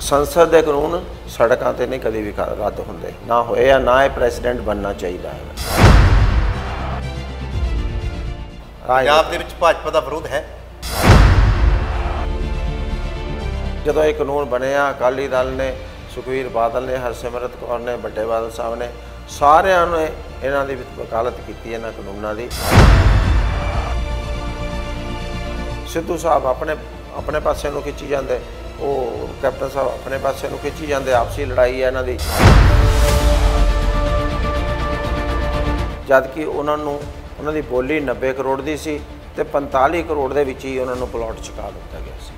ਸੰਸਦ ਦੇ ਕਾਨੂੰਨ ਸੜਕਾਂ ਤੇ ਨਹੀਂ ਕਦੀ ਵੀ ਰੱਦ ਹੁੰਦੇ। ਨਾ ਹੋਏ ਆ ਨਾ ਇਹ ਪ੍ਰੈਜ਼ੀਡੈਂਟ ਬਣਨਾ ਚਾਹੀਦਾ ਹੈ। ਪੰਜਾਬ ਦੇ ਵਿੱਚ ਭਾਜਪਾ ਦਾ ਵਿਰੋਧ ਹੈ। ਜਦੋਂ ਇਹ ਕਾਨੂੰਨ ਬਣਿਆ ਅਕਾਲੀ ਦਲ ਨੇ ਸੁਖਵੀਰ ਬਾਦਲ ਨੇ ਹਰਸਿਮਰਤ ਕੌਰ ਨੇ ਵੱਡੇ ਬਾਦਲ ਸਾਹਿਬ ਨੇ ਸਾਰਿਆਂ ਨੇ ਇਹਨਾਂ ਦੀ ਵਕਾਲਤ ਕੀਤੀ ਇਹਨਾਂ ਕਾਨੂੰਨਾਂ ਦੀ। ਸਿੱਧੂ ਸਾਹਿਬ ਆਪਣੇ ਆਪਣੇ ਪਾਸੇ ਨੂੰ ਖਿੱਚੀ ਜਾਂਦੇ। ਉਹ ਕੈਪਟਨ ਸਾਹਿਬ ਆਪਣੇ ਪਾਸੇ ਨੂੰ ਖਿੱਚੀ ਜਾਂਦੇ ਆਪਸੀ ਲੜਾਈ ਹੈ ਇਹਨਾਂ ਦੀ। ਜਦ ਕਿ ਉਹਨਾਂ ਨੂੰ ਉਹਨਾਂ ਦੀ ਬੋਲੀ 90 ਕਰੋੜ ਦੀ ਸੀ ਤੇ 45 ਕਰੋੜ ਦੇ ਵਿੱਚ ਹੀ ਉਹਨਾਂ ਨੂੰ ਪਲਾਟ ਚੁਕਾ ਦਿੱਤਾ ਗਿਆ ਸੀ।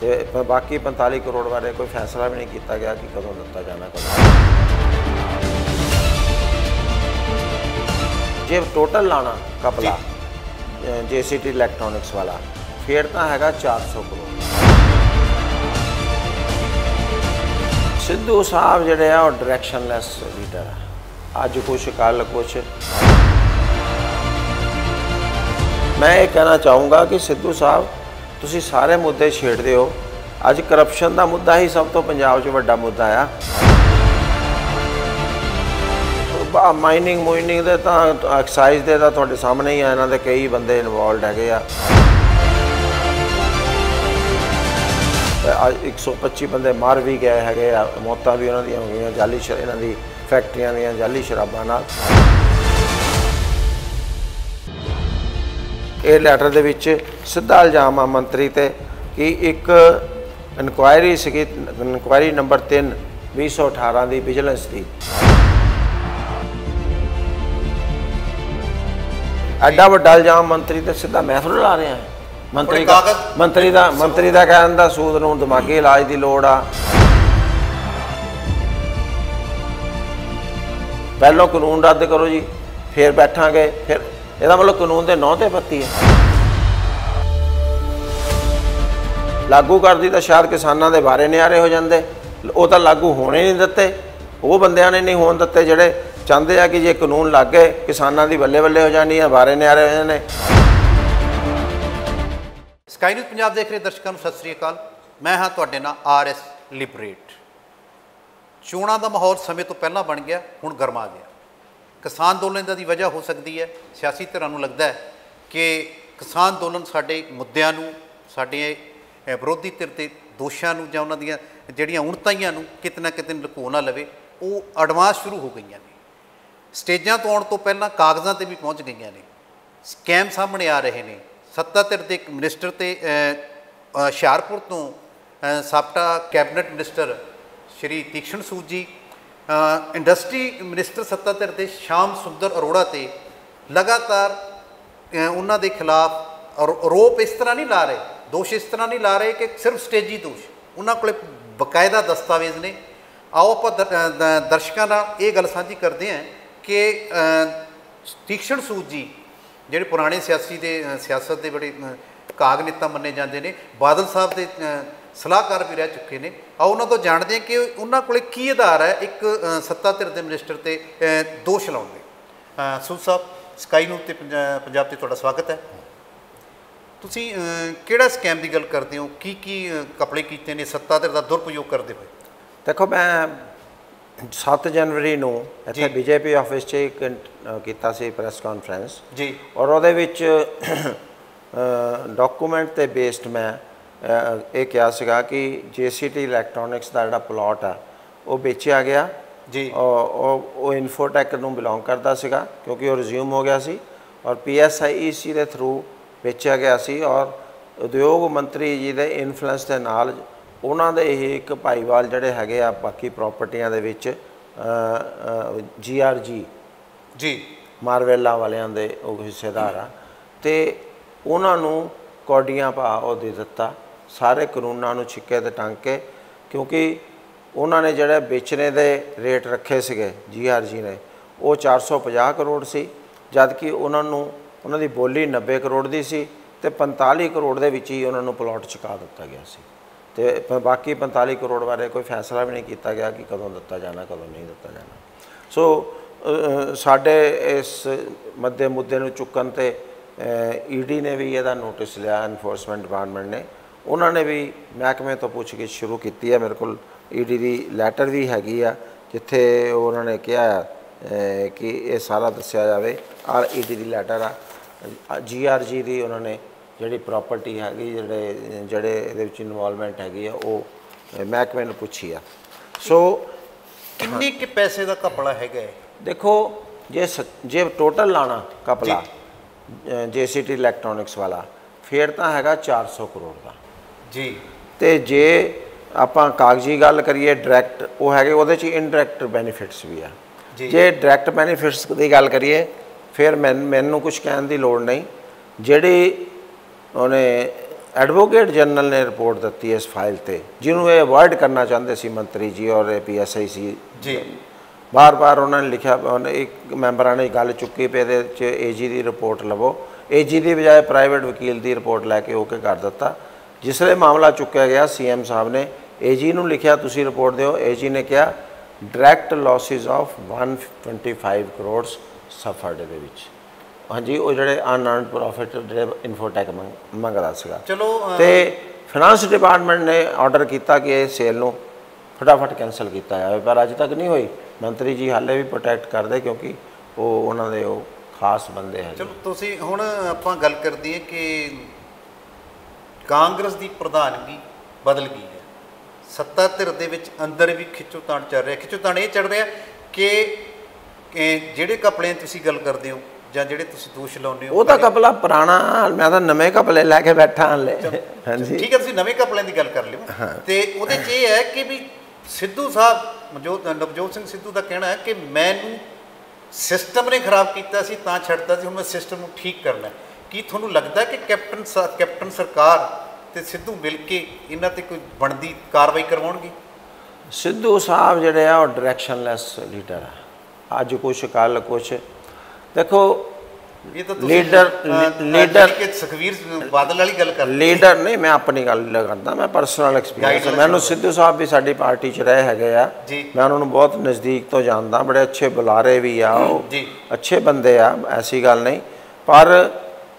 ਤੇ ਬਾਕੀ 45 ਕਰੋੜ ਬਾਰੇ ਕੋਈ ਫੈਸਲਾ ਵੀ ਨਹੀਂ ਕੀਤਾ ਗਿਆ ਕਿ ਕਦੋਂ ਦਿੱਤਾ ਜਾਣਾ ਕਦੋਂ ਜੇ ਟੋਟਲ ਲਾਣਾ ਕਪਲਾ ਜੀਸੀਟੀ ਇਲੈਕਟ੍ਰੋਨਿਕਸ ਵਾਲਾ ਫੇਰ ਤਾਂ ਹੈਗਾ 400 ਕਰੋੜ। ਸਿੱਧੂ ਸਾਹਿਬ ਜਿਹੜੇ ਆ, ਉਹ ਡਾਇਰੈਕਸ਼ਨਲੈਸ ਲੀਡਰ ਆ। ਅੱਜ ਕੁਛ ਕੱਲ ਕੁਛ। ਮੈਂ ਇਹ ਕਹਿਣਾ ਚਾਹੂੰਗਾ ਕਿ ਸਿੱਧੂ ਸਾਹਿਬ, ਤੁਸੀਂ ਸਾਰੇ ਮੁੱਦੇ ਛੇੜਦੇ ਹੋ। ਅੱਜ ਕਰਪਸ਼ਨ ਦਾ ਮੁੱਦਾ ਹੀ ਸਭ ਤੋਂ ਪੰਜਾਬ 'ਚ ਵੱਡਾ ਮੁੱਦਾ ਆ। ਬਾ ਮਾਈਨਿੰਗ ਮੋਇਨਿੰਗ ਦੇ ਤਾਂ ਐਕਸਾਈਜ਼ ਦੇ ਤਾਂ ਤੁਹਾਡੇ ਸਾਹਮਣੇ ਹੀ ਆ। ਇਹਨਾਂ ਦੇ ਕਈ ਬੰਦੇ ਇਨਵੋਲਡ ਹੈਗੇ ਆ। ਅੱਜ 125 ਬੰਦੇ ਮਾਰ ਵੀ ਗਏ ਹੈਗੇ ਆ, ਮੌਤਾਂ ਵੀ ਉਹਨਾਂ ਦੀਆਂ ਹੋ ਗਈਆਂ, ਜਾਲੀ ਸ਼ ਇਹਨਾਂ ਦੀ ਫੈਕਟਰੀਆਂ ਦੀਆਂ ਜਾਲੀ ਸ਼ਰਾਬਾਂ ਨਾਲ। ਇਹ ਲੈਟਰ ਦੇ ਵਿੱਚ ਸਿੱਧਾ ਇਲਜ਼ਾਮ ਆ ਮੰਤਰੀ ਤੇ ਕਿ ਇੱਕ ਇਨਕੁਆਇਰੀ ਸੀਗੀ, ਇਨਕੁਆਇਰੀ ਨੰਬਰ 3 2018 ਦੀ ਵਿਜੀਲੈਂਸ ਦੀ। ਐਡਾ ਵੱਡਾ ਇਲਜ਼ਾਮ ਮੰਤਰੀ ਤੇ ਸਿੱਧਾ ਮੈਂ ਥੋੜ੍ਹਾ ਲਾ ਰਿਹਾ ਮੰਤਰੀ ਦਾ ਮੰਤਰੀ ਦਾ ਮੰਤਰੀ ਦਾ ਕਹਿਣ ਦਾ ਸੂਦ ਨੂੰ ਦਿਮਾਗੀ ਇਲਾਜ ਦੀ ਲੋੜ ਆ। ਪਹਿਲੋਂ ਕਾਨੂੰਨ ਰੱਦ ਕਰੋ ਜੀ ਫਿਰ ਬੈਠਾਂਗੇ ਫਿਰ ਇਹਦਾ ਮਤਲਬ ਕਾਨੂੰਨ ਦੇ ਨੌ ਤੇ ਪੱਤੀ ਹੈ। ਲਾਗੂ ਕਰਦੀ ਤਾਂ ਸ਼ਾਇਦ ਕਿਸਾਨਾਂ ਦੇ ਬਾਰੇ ਨਿਆਰੇ ਹੋ ਜਾਂਦੇ। ਉਹ ਤਾਂ ਲਾਗੂ ਹੋਣੇ ਨਹੀਂ ਦਿੱਤੇ। ਉਹ ਬੰਦਿਆਂ ਨੇ ਨਹੀਂ ਹੋਣ ਦਿੱਤੇ ਜਿਹੜੇ ਚਾਹੁੰਦੇ ਆ ਕਿ ਜੇ ਕਾਨੂੰਨ ਲੱਗ ਕਿਸਾਨਾਂ ਦੀ ਬੱਲੇ ਬੱਲੇ ਹੋ ਜਾਣੀ ਆ ਬਾਰੇ ਨਿਆਰੇ ਹੋ ਜਾਣੇ। ਸਕਾਈ ਨਿਊਜ਼ ਪੰਜਾਬ ਦੇਖ ਰਹੇ ਦਰਸ਼ਕਾਂ ਨੂੰ ਸਤਿ ਸ੍ਰੀ ਅਕਾਲ। ਮੈਂ ਹਾਂ ਤੁਹਾਡੇ ਨਾਲ ਆਰ ਐਸ ਲਿਬਰੇਟ ਚੋਣਾਂ ਦਾ ਮਾਹੌਲ ਸਮੇਂ ਤੋਂ ਪਹਿਲਾਂ ਬਣ ਗਿਆ, ਹੁਣ ਗਰਮਾ ਗਿਆ। ਕਿਸਾਨ ਅੰਦੋਲਨ ਦਾ ਦੀ ਵਜ੍ਹਾ ਹੋ ਸਕਦੀ ਹੈ। ਸਿਆਸੀ ਧਿਰਾਂ ਨੂੰ ਲੱਗਦਾ ਹੈ ਕਿ ਕਿਸਾਨ ਅੰਦੋਲਨ ਸਾਡੇ ਮੁੱਦਿਆਂ ਨੂੰ, ਸਾਡੇ ਵਿਰੋਧੀ ਧਿਰ ਦੇ ਦੋਸ਼ਾਂ ਨੂੰ ਜਾਂ ਉਹਨਾਂ ਦੀਆਂ ਜਿਹੜੀਆਂ ਉਣਤਾਈਆਂ ਨੂੰ ਕਿਤੇ ਨਾ ਕਿਤੇ ਲੁਕੋ ਨਾ ਲਵੇ, ਉਹ ਐਡਵਾਂਸ ਸ਼ੁਰੂ ਹੋ ਗਈਆਂ ਨੇ। ਸਟੇਜਾਂ ਤੋਂ ਆਉਣ ਤੋਂ ਪਹਿਲਾਂ ਕਾਗਜ਼ਾਂ ਤੇ ਵੀ ਪਹੁੰਚ ਗਈਆਂ ਨੇ। ਸਕੈਮ ਸਾਹਮਣੇ ਆ ਰਹੇ ਨੇ। ਸੱਤਾ ਧਿਰ ਦੇ ਇੱਕ ਮਿਨਿਸਟਰ ਤੇ ਹੁਸ਼ਿਆਰਪੁਰ ਤੋਂ ਸਾਬਕਾ cabinet minister Shri Tikshan Sood ji industry minister ਸੱਤਾ ਧਿਰ ਦੇ ਸ਼ਾਮ ਸੁੰਦਰ ਅਰੋੜਾ ਤੇ ਲਗਾਤਾਰ ਉਹਨਾਂ ਦੇ ਖਿਲਾਫ ਆਰੋਪ ਇਸ ਤਰ੍ਹਾਂ ਨਹੀਂ ਲਾ ਰਹੇ, ਦੋਸ਼ ਇਸ ਤਰ੍ਹਾਂ ਨਹੀਂ ਲਾ ਰਹੇ ਕਿ ਸਿਰਫ ਸਟੇਜੀ ਦੋਸ਼। ਉਹਨਾਂ ਕੋਲੇ ਬਕਾਇਦਾ ਦਸਤਾਵੇਜ਼ ਨੇ। ਆਓ ਆਪਾਂ ਦਰਸ਼ਕਾਂ ਨਾਲ ਇਹ ਗੱਲ ਸਾਂਝੀ ਕਰਦੇ ਹਾਂ ਕਿ ਤੀਕਸ਼ਣ ਸੂਦ ਜੀ ਜਿਹੜੇ ਪੁਰਾਣੇ ਸਿਆਸੀ ਦੇ ਸਿਆਸਤ ਦੇ ਬੜੇ ਕਾਗ ਨੇਤਾ ਮੰਨੇ ਜਾਂਦੇ ਨੇ ਬਾਦਲ ਸਾਹਿਬ ਦੇ ਸਲਾਹਕਾਰ ਵੀ ਰਹਿ ਚੁੱਕੇ ਨੇ। ਆਓ ਉਹਨਾਂ ਤੋਂ ਜਾਣਦੇ ਹਾਂ ਕਿ ਉਹਨਾਂ ਕੋਲੇ ਕੀ ਆਧਾਰ ਹੈ? ਇੱਕ ਸੱਤਾ ਧਿਰ ਦੇ ਮਿਨਿਸਟਰ ਤੇ ਦੋਸ਼ ਲਾਉਣ ਦੇ। ਅ, ਸਾਹਿਬ ਸਕਾਈ ਨਿਊਜ਼ ਤੇ ਪੰਜਾਬ ਤੇ ਤੁਹਾਡਾ ਸਵਾਗਤ ਹੈ। ਤੁਸੀਂ ਕਿਹੜਾ ਸਕੈਮ ਦੀ ਗੱਲ ਕਰਦੇ ਹੋ? ਕੀ ਕੀ ਅ, ਕਪੜੇ ਕੀਤੇ ਨੇ? ਸੱਤਾ ਧਿਰ ਦਾ ਦੁਰਪਯੋਗ ਕਰਦੇ ਹੋਏ। ਦੇਖੋ ਮੈਂ 7 ਜਨਵਰੀ ਨੂੰ ਇੱਥੇ। ਬੀਜੇਪੀ ਆਫਿਸ 'ਚ ਇੱਕ ਕੀਤਾ ਸੀ ਪ੍ਰੈਸ ਕਾਨਫਰੰਸ ਜੀ। ਔਰ ਉਹਦੇ ਵਿੱਚ ਡਾਕੂਮੈਂਟ ਤੇ ਬੇਸਡ ਮੈਂ ਇਹ ਕਿਹਾ ਸੀਗਾ ਕਿ ਜੀਸੀਟੀ ਇਲੈਕਟ੍ਰੋਨਿਕਸ ਦਾ ਜਿਹੜਾ ਪਲਾਟ ਆ ਉਹ ਵੇਚਿਆ ਗਿਆ। ਜੀ। ਉਹ ਉਹ ਉਹ ਇਨਫੋਟੈਕ ਨੂੰ ਬਿਲੋਂਗ ਕਰਦਾ ਸੀਗਾ ਕਿਉਂਕਿ ਉਹ ਰਿਜ਼ਿਊਮ ਹੋ ਗਿਆ ਸੀ। ਔਰ ਪੀਐਸਆਈਈਸੀ ਦੇ ਥਰੂ ਵੇਚਿਆ ਗਿਆ ਸੀ। ਔਰ ਉਦਯੋਗ ਮੰਤਰੀ ਜੀ ਦੇ ਇਨਫਲੂਐਂਸ ਦੇ ਨਾਲ ਉਹਨਾਂ ਦੇ ਇਹ ਇੱਕ ਭਾਈਵਾਲ ਜਿਹੜੇ ਹੈਗੇ ਆ ਬਾਕੀ ਪ੍ਰਾਪਰਟੀਆਂ ਦੇ ਵਿੱਚ ਜੀਆਰਜੀ ਜੀ। ਮਾਰਵੇਲਾ ਵਾਲਿਆਂ ਦੇ ਉਹ ਹਿੱਸੇਦਾਰ ਆ। ਤੇ ਉਹਨਾਂ ਨੂੰ ਕੌਡੀਆਂ ਪਾ ਉਹ ਦੇ ਦਿੱਤਾ। ਸਾਰੇ ਕਾਨੂੰਨਾਂ ਨੂੰ ਛਿੱਕੇ ਤੇ ਟੰਗ ਕੇ ਕਿਉਂਕਿ ਉਹਨਾਂ ਨੇ ਜਿਹੜੇ ਵੇਚਣੇ ਦੇ ਰੇਟ ਰੱਖੇ ਸੀਗੇ ਜੀਆਰਜੀ ਨੇ ਉਹ 450 ਕਰੋੜ ਸੀ। ਜਦ ਕਿ ਉਹਨਾਂ ਨੂੰ ਉਹਨਾਂ ਦੀ ਬੋਲੀ 90 ਕਰੋੜ ਦੀ ਸੀ ਤੇ 45 ਕਰੋੜ ਦੇ ਵਿੱਚ ਹੀ ਉਹਨਾਂ ਨੂੰ ਪਲਾਟ ਚੁਕਾ ਦਿੱਤਾ ਗਿਆ ਸੀ। ਤੇ ਬਾਕੀ 45 ਕਰੋੜ ਬਾਰੇ ਕੋਈ ਫੈਸਲਾ ਵੀ ਨਹੀਂ ਕੀਤਾ ਗਿਆ ਕਿ ਕਦੋਂ ਦਿੱਤਾ ਜਾਣਾ ਕਦੋਂ ਨਹੀਂ ਦਿੱਤਾ ਜਾਣਾ। ਸੋ ਸਾਡੇ ਇਸ ਮੱਦੇ ਮੁੱਦੇ ਨੂੰ ਚੁੱਕਣ ਤੇ ਈਡੀ ਨੇ ਵੀ ਇਹਦਾ ਨੋਟਿਸ ਲਿਆ ਐਨਫੋਰਸਮੈਂਟ ਡਿਪਾਰਟਮੈਂਟ ਨੇ। ਉਹਨਾਂ ਨੇ ਵੀ ਮਹਿਕਮੇ ਤੋਂ ਪੁੱਛਗਿੱਛ ਸ਼ੁਰੂ ਕੀਤੀ ਹੈ ਮੇਰੇ ਕੋਲ ਈਡੀ ਦੀ ਲੈਟਰ ਵੀ ਹੈਗੀ ਆ ਜਿੱਥੇ ਉਹਨਾਂ ਨੇ ਕਿਹਾ ਹੈ, ਕਿ ਇਹ ਸਾਰਾ ਦੱਸਿਆ ਜਾਵੇ। ਆਰ ਈਡੀ ਦੀ ਲੈਟਰ ਆ। ਜੀਆਰਜੀ ਦੀ ਉਹਨਾਂ ਨੇ ਜਿਹੜੀ ਪ੍ਰਾਪਰਟੀ ਹੈਗੀ ਜਿਹੜੇ ਜਿਹੜੇ ਇਹਦੇ ਵਿੱਚ ਇਨਵੋਲਵਮੈਂਟ ਹੈਗੀ ਆ ਉਹ ਮਹਿਕਮੇ ਨੂੰ ਪੁੱਛੀ ਆ। ਸੋ ਕਿੰਨੇ ਕਿ ਪੈਸੇ ਦਾ ਘਪਲਾ ਹੈਗਾ ਦੇਖੋ ਜੇ ਜੇ ਟੋਟਲ ਲਾਣਾ ਕਪਲਾ ਜੀਸੀਟੀ ਇਲੈਕਟ੍ਰੋਨਿਕਸ ਵਾਲਾ ਫੇਰ ਤਾਂ ਹੈਗਾ 400 ਕਰੋੜ ਦਾ। ਜੀ। ਤੇ ਜੇ ਆਪਾਂ ਕਾਗਜ਼ੀ ਗੱਲ ਕਰੀਏ ਡਾਇਰੈਕਟ ਉਹ ਹੈਗੇ ਉਹਦੇ ਚ ਇਨਡਾਇਰੈਕਟ ਬੈਨੀਫਿਟਸ ਵੀ ਆ। ਜੀ। ਡਾਇਰੈਕਟ ਬੈਨੀਫਿਟਸ ਦੀ ਗੱਲ ਕਰੀਏ ਫਿਰ ਮੈਨ- ਮੈਨੂੰ ਕੁਝ ਕਹਿਣ ਦੀ ਲੋੜ ਨਹੀਂ। ਜਿਹੜੀ ਉਹਨੇ ਐਡਵੋਕੇਟ ਜਨਰਲ ਨੇ ਰਿਪੋਰਟ ਦਿੱਤੀ ਇਸ ਫਾਈਲ ਤੇ ਜਿਹਨੂੰ ਇਹ ਅਵੋਇਡ ਕਰਨਾ ਚਾਹੁੰਦੇ ਸੀ ਮੰਤਰੀ ਜੀ ਔਰ ਪੀਐਸਆਈ ਸੀ ਜੀ। ਬਾਰ-ਬਾਰ ਉਹਨਾਂ ਨੇ ਲਿਖਿਆ ਉਹਨੇ ਇੱਕ ਮੈਂਬਰਾਂ ਨੇ ਗੱਲ ਚੁੱਕੀ ਪਏ ਇਹਦੇ ਚ ਏਜੀ ਦੀ ਰਿਪੋਰਟ ਲਵੋ। ਏਜੀ ਦੀ ਬਜਾਏ ਪ੍ਰਾਈਵੇਟ ਵਕੀਲ ਦੀ ਰਿਪੋਰਟ ਲੈ ਕੇ ਓਕੇ ਕਰ ਦਿੱਤਾ। ਜਿਸਲੇ ਮਾਮਲਾ ਚੁੱਕਿਆ ਗਿਆ ਸੀਐਮ ਸਾਹਿਬ ਨੇ ਏਜੀ ਨੂੰ ਲਿਖਿਆ ਤੁਸੀਂ ਰਿਪੋਰਟ ਦਿਓ। ਏਜੀ ਨੇ ਕਿਹਾ ਡਾਇਰੈਕਟ ਲਾਸਿਸ ਆਫ 125 ਕਰੋੜਸ ਸਫਰਡ ਦੇ ਵਿੱਚ। ਹਾਂਜੀ ਉਹ ਜਿਹੜੇ ਅਨਅਰਨਡ ਪ੍ਰੋਫਿਟ ਜਿਹੜੇ ਇਨਫੋਟੈਕ ਮੰਗਦਾ ਸੀਗਾ। ਚਲੋ ਤੇ ਫਾਈਨਾਂਸ ਡਿਪਾਰਟਮੈਂਟ ਨੇ ਆਰਡਰ ਕੀਤਾ ਕਿ ਇਹ ਸੇਲ ਨੂੰ ਫਟਾਫਟ ਕੈਨਸਲ ਕੀਤਾ ਜਾਵੇ ਪਰ ਅੱਜ ਤੱਕ ਨਹੀਂ ਹੋਈ। ਮੰਤਰੀ ਜੀ ਹਾਲੇ ਵੀ ਪ੍ਰੋਟੈਕਟ ਕਰਦੇ ਕਿਉਂਕਿ ਉਹ ਉਹਨਾਂ ਦੇ ਉਹ ਖਾਸ ਬੰਦੇ ਹੈ ਚਲੋ ਤੁਸੀਂ ਹੁਣ ਆਪਾਂ ਗੱਲ ਕਰਦੇ ਹਾਂ ਕਿ ਕਾਂਗਰਸ ਦੀ ਪ੍ਰਧਾਨਗੀ ਬਦਲ ਗਈ ਹੈ। ਸੱਤਾ ਧਿਰ ਦੇ ਵਿੱਚ ਅੰਦਰ ਵੀ ਖਿੱਚੋਤਾਣ ਚੱਲ ਰਿਹਾ ਖਿੱਚੋਤਾਣ ਇਹ ਚੱਲ ਰਿਹਾ ਕਿ ਕਿ ਜਿਹੜੇ ਕਪੜਿਆਂ ਦੀ ਤੁਸੀਂ ਗੱਲ ਕਰਦੇ ਹੋ ਜਾਂ ਜਿਹੜੇ ਤੁਸੀਂ ਦੋਸ਼ ਲਾਉਂਦੇ ਹੋ ਉਹ ਤਾਂ ਕਪਲਾ ਪੁਰਾਣਾ ਮੈਂ ਤਾਂ ਨਵੇਂ ਕਪਲੇ ਲੈ ਕੇ ਬੈਠਾ ਹਲੇ। ਹਾਂਜੀ। ਠੀਕ ਹੈ ਤੁਸੀਂ ਨਵੇਂ ਕਪੜਿਆਂ ਦੀ ਗੱਲ ਕਰ ਲਿਓ। ਤੇ ਉਹਦੇ 'ਚ ਇਹ ਹੈ ਕਿ ਵੀ ਸਿੱਧੂ ਸਾਹਿਬ ਮਨਜੋਤ ਨਵਜੋਤ ਸਿੰਘ ਸਿੱਧੂ ਦਾ ਕਹਿਣਾ ਹੈ ਕਿ ਮੈਨੂੰ ਸਿਸਟਮ ਨੇ ਖਰਾਬ ਕੀਤਾ ਸੀ ਤਾਂ ਛੱਡਦਾ ਸੀ ਹੁਣ ਮੈਂ ਸਿਸਟਮ ਨੂੰ ਠੀਕ ਕਰਨਾ। ਕੀ ਤੁਹਾਨੂੰ ਲੱਗਦਾ ਕਿ ਕੈਪਟਨ ਕੈਪਟਨ ਸਰਕਾਰ ਤੇ ਸਿੱਧੂ ਮਿਲ ਕੇ ਇਹਨਾਂ ਤੇ ਕੋਈ ਬਣਦੀ ਕਾਰਵਾਈ ਕਰਵਾਉਣਗੇ? ਸਿੱਧੂ ਸਾਹਿਬ ਜਿਹੜੇ ਆ ਉਹ ਡਾਇਰੈਕਸ਼ਨਲੈਸ ਲੀਡਰ ਆ। ਅੱਜ ਕੁਛ ਕੱਲ ਕੁਛ। ਦੇਖੋ ਇਹ ਤਾਂ ਜਾਣੀ ਕਿ ਸੁਖਵੀਰ ਬਾਦਲ ਵਾਲੀ ਗੱਲ ਕਰ ਲੀਡਰ ਨਹੀਂ ਮੈਂ ਆਪਣੀ ਗੱਲ ਕਰਦਾ ਮੈਂ ਪਰਸਨਲ ਐਕਸਪੀਰੀਅੰਸ ਮੈਨੂੰ ਸਿੱਧੂ ਸਾਹਿਬ ਵੀ ਸਾਡੀ ਪਾਰਟੀ 'ਚ ਰਹੇ ਹੈਗੇ ਆ। ਮੈਂ ਉਹਨਾਂ ਨੂੰ ਬਹੁਤ ਨਜ਼ਦੀਕ ਤੋਂ ਜਾਣਦਾ ਬੜੇ ਅੱਛੇ ਬੁਲਾਰੇ ਵੀ ਆ ਉਹ। ਅੱਛੇ ਬੰਦੇ ਆ ਐਸੀ ਗੱਲ ਨਹੀਂ। ਪਰ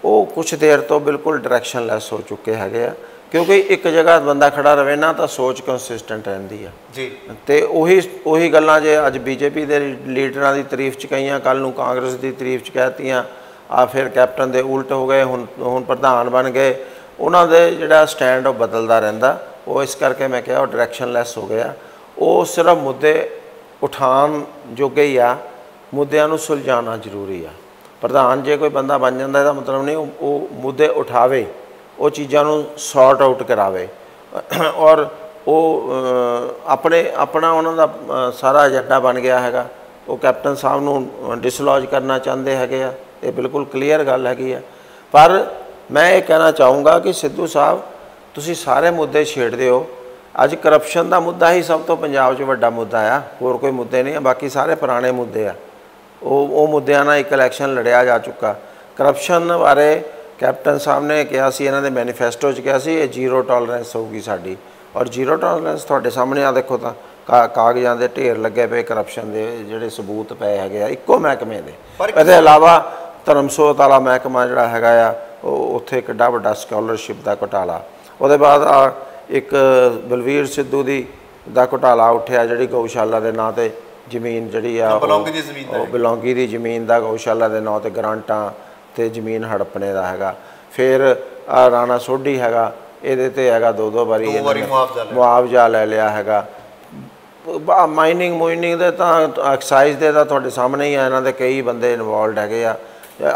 ਉਹ ਕੁਝ ਦੇਰ ਤੋਂ ਬਿਲਕੁਲ ਡਾਇਰੈਕਸ਼ਨਲੈਸ ਹੋ ਚੁੱਕੇ ਹੈਗੇ ਆ। ਕਿਉਂਕਿ ਇੱਕ ਜਗ੍ਹਾ ਬੰਦਾ ਖੜਾ ਰਵੇ ਨਾ ਤਾਂ ਸੋਚ ਕੰਸਿਸਟੈਂਟ ਰਹਿੰਦੀ ਆ। ਜੀ। ਤੇ ਉਹੀ ਉਹੀ ਗੱਲਾਂ ਜੇ ਅੱਜ ਬੀਜੇਪੀ ਦੇ ਲੀਡਰਾਂ ਦੀ ਤਾਰੀਫ ਚ ਕਹੀਆਂ ਕੱਲ ਨੂੰ ਕਾਂਗਰਸ ਦੀ ਤਾਰੀਫ ਚ ਕਹਿਤੀਆਂ ਆ ਫਿਰ ਕੈਪਟਨ ਦੇ ਉਲਟ ਹੋ ਗਏ ਹੁਣ ਹੁਣ ਪ੍ਰਧਾਨ ਬਣ ਗਏ। ਉਹਨਾਂ ਦੇ ਜਿਹੜਾ ਸਟੈਂਡ ਉਹ ਬਦਲਦਾ ਰਹਿੰਦਾ। ਉਹ ਇਸ ਕਰਕੇ ਮੈਂ ਕਿਹਾ ਉਹ ਡਾਇਰੈਕਸ਼ਨਲੈਸ ਹੋ ਗਿਆ। ਉਹ ਸਿਰਫ ਮੁੱਦੇ ਉਠਾਉਣ ਜੋਗੇ ਹੀ ਆ। ਮੁੱਦਿਆਂ ਨੂੰ ਸੁਲਝਾਉਣਾ ਜ਼ਰੂਰੀ ਆ। ਪ੍ਰਧਾਨ ਜੇ ਕੋਈ ਬੰਦਾ ਬਣ ਜਾਂਦਾ ਇਹਦਾ ਮਤਲਬ ਨਹੀਂ ਉਹ ਮੁੱਦੇ ਉਠਾਵੇ। ਉਹ ਚੀਜ਼ਾਂ ਨੂੰ ਸੌਰਟ ਆਊਟ ਕਰਾਵੇ। ਔਰ ਉਹ ਆਪਣੇ, ਆਪਣਾ ਉਹਨਾਂ ਦਾ ਸਾਰਾ ਏਜੰਡਾ ਬਣ ਗਿਆ ਹੈਗਾ। ਉਹ ਕੈਪਟਨ ਸਾਹਿਬ ਨੂੰ ਡਿਸਲੌਜ ਕਰਨਾ ਚਾਹੁੰਦੇ ਹੈਗੇ ਆ। ਇਹ ਬਿਲਕੁਲ ਕਲੀਅਰ ਗੱਲ ਹੈਗੀ ਆ। ਪਰ ਮੈਂ ਇਹ ਕਹਿਣਾ ਚਾਹੂੰਗਾ ਕਿ ਸਿੱਧੂ ਸਾਹਿਬ, ਤੁਸੀਂ ਸਾਰੇ ਮੁੱਦੇ ਛੇੜਦੇ ਹੋ। ਅੱਜ ਕਰਪਸ਼ਨ ਦਾ ਮੁੱਦਾ ਹੀ ਸਭ ਤੋਂ ਪੰਜਾਬ 'ਚ ਵੱਡਾ ਮੁੱਦਾ ਆ। ਹੋਰ ਕੋਈ ਮੁੱਦੇ ਨਹੀਂ ਆ, ਬਾਕੀ ਸਾਰੇ ਪੁਰਾਣੇ ਮੁੱਦੇ ਆ। ਉਹ ਉਹ ਮੁੱਦਿਆਂ ਨਾਲ ਇੱਕ ਇਲੈਕਸ਼ਨ ਲੜਿਆ ਜਾ ਚੁੱਕਾ। ਕਰਪਸ਼ਨ ਬਾਰੇ ਕੈਪਟਨ ਸਾਹਿਬ ਨੇ ਕਿਹਾ ਸੀ ਇਹਨਾਂ ਦੇ ਮੈਨੀਫੈਸਟੋ 'ਚ ਕਿਹਾ ਸੀ ਇਹ ਜ਼ੀਰੋ ਟੋਲਰੈਂਸ ਹੋਊਗੀ ਸਾਡੀ। ਔਰ ਜ਼ੀਰੋ ਟੋਲਰੈਂਸ ਤੁਹਾਡੇ ਸਾਹਮਣੇ ਆ ਦੇਖੋ ਤਾਂ ਕਾਗਜ਼ਾਂ ਦੇ ਢੇਰ ਲੱਗੇ ਪਏ ਕਰਪਸ਼ਨ ਦੇ ਜਿਹੜੇ ਸਬੂਤ ਪਏ ਹੈਗੇ ਆ ਇੱਕੋ ਮਹਿਕਮੇ ਦੇ। ਇਹਦੇ ਇਲਾਵਾ ਧਰਮਸੋਤ ਵਾਲਾ ਮਹਿਕਮਾ ਜਿਹੜਾ ਹੈਗਾ ਆ ਉਹ ਉੱਥੇ ਕਿੱਡਾ ਵੱਡਾ ਸਕਾਲਰਸ਼ਿਪ ਦਾ ਘੁਟਾਲਾ। ਉਹਦੇ ਬਾਅਦ ਆ ਇੱਕ ਬਲਵੀਰ ਸਿੱਧੂ ਦੀ ਦਾ ਘੁਟਾਲਾ ਉੱਠਿਆ ਜਿਹੜੀ ਗਊਸ਼ਾਲਾ ਦੇ ਨਾਂ ਤੇ ਜ਼ਮੀਨ ਜਿਹੜੀ ਆ ਬਲੌਂਗੀ ਦੀ ਜ਼ਮੀਨ ਦਾ ਉਹ ਬਿਲੋਂਗੀ ਦੀ ਜ਼ਮੀਨ ਦਾ ਗਊਸ਼ਾਲਾ ਦੇ ਨਾਂ ਤੇ ਗਰਾਂਟਾਂ ਤੇ ਜ਼ਮੀਨ ਹੜਪਣੇ ਦਾ ਹੈਗਾ। ਫਿਰ ਆ ਰਾਣਾ ਸੋਢੀ ਹੈਗਾ ਇਹਦੇ ਤੇ ਹੈਗਾ ਦੋ ਦੋ ਵਾਰੀ ਮੁਆਵਜ਼ਾ ਲੈ ਲਿਆ। ਹੈਗਾ। ਮਾਈਨਿੰਗ ਮੂਈਨਿੰਗ ਦੇ ਤਾਂ ਐਕਸਾਈਜ਼ ਦੇ ਤਾਂ ਤੁਹਾਡੇ ਸਾਹਮਣੇ ਹੀ ਆ ਇਹਨਾਂ ਦੇ ਕਈ ਬੰਦੇ ਇਨਵੋਲਡ ਹੈਗੇ ਆ।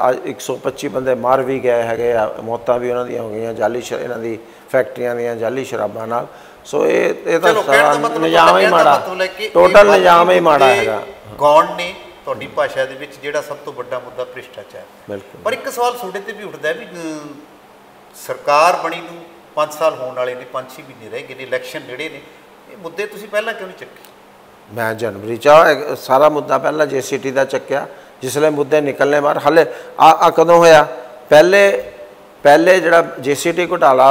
ਅੱਜ 125 ਬੰਦੇ ਮਰ ਵੀ ਗਏ ਹੈਗੇ ਆ ਮੌਤਾਂ ਵੀ ਉਹਨਾਂ ਦੀਆਂ ਹੋ ਗਈਆਂ ਜਾਲੀ ਇਹਨਾਂ ਦੀ ਫੈਕਟਰੀਆਂ ਦੀਆਂ ਜਾਲੀ ਸ਼ਰਾਬਾਂ ਨਾਲ। ਸੋ ਇਹ ਇਹ ਤਾਂ ਸਾਰਾ ਨਿਜ਼ਾਮ ਹੀ ਮਾੜਾ। ਟੋਟਲ ਨਿਜ਼ਾਮ ਹੀ ਮਾੜਾ ਹੈਗਾ। ਗੌਣ ਨੇ ਤੁਹਾਡੀ ਭਾਸ਼ਾ ਦੇ ਵਿੱਚ ਜਿਹੜਾ ਸਭ ਤੋਂ ਵੱਡਾ ਮੁੱਦਾ ਭ੍ਰਿਸ਼ਟਾਚਾਰ। ਬਿਲਕੁਲ। ਪਰ ਇੱਕ ਸਵਾਲ ਤੁਹਾਡੇ ਤੇ ਵੀ ਉੱਠਦਾ ਹੈ ਵੀ ਸਰਕਾਰ ਬਣੀ ਨੂੰ 5 ਸਾਲ ਹੋਣ ਵਾਲੇ ਨੇ 5-6 ਮਹੀਨੇ ਰਹਿ ਗਏ ਨੇ ਇਲੈਕਸ਼ਨ ਜਿਹੜੇ ਨੇ ਇਹ ਮੁੱਦੇ ਤੁਸੀਂ ਪਹਿਲਾਂ ਕਿਉਂ ਨਹੀਂ ਚੱਕੇ? ਮੈਂ ਜਨਵਰੀ ਚ ਸਾਰਾ ਮੁੱਦਾ ਪਹਿਲਾਂ ਜੀਸੀਟੀ ਦਾ ਚੱਕਿਆ ਜਿਸਲੇ ਮੁੱਦੇ ਨਿਕਲਨੇ ਬਾਹਰ ਹਲੇ ਆ ਆ ਕਦੋਂ ਹੋਇਆ? ਪਹਿਲੇ ਪਹਿਲੇ ਜਿਹੜਾ ਜੀਸੀਟੀ ਘੁਟਾਲਾ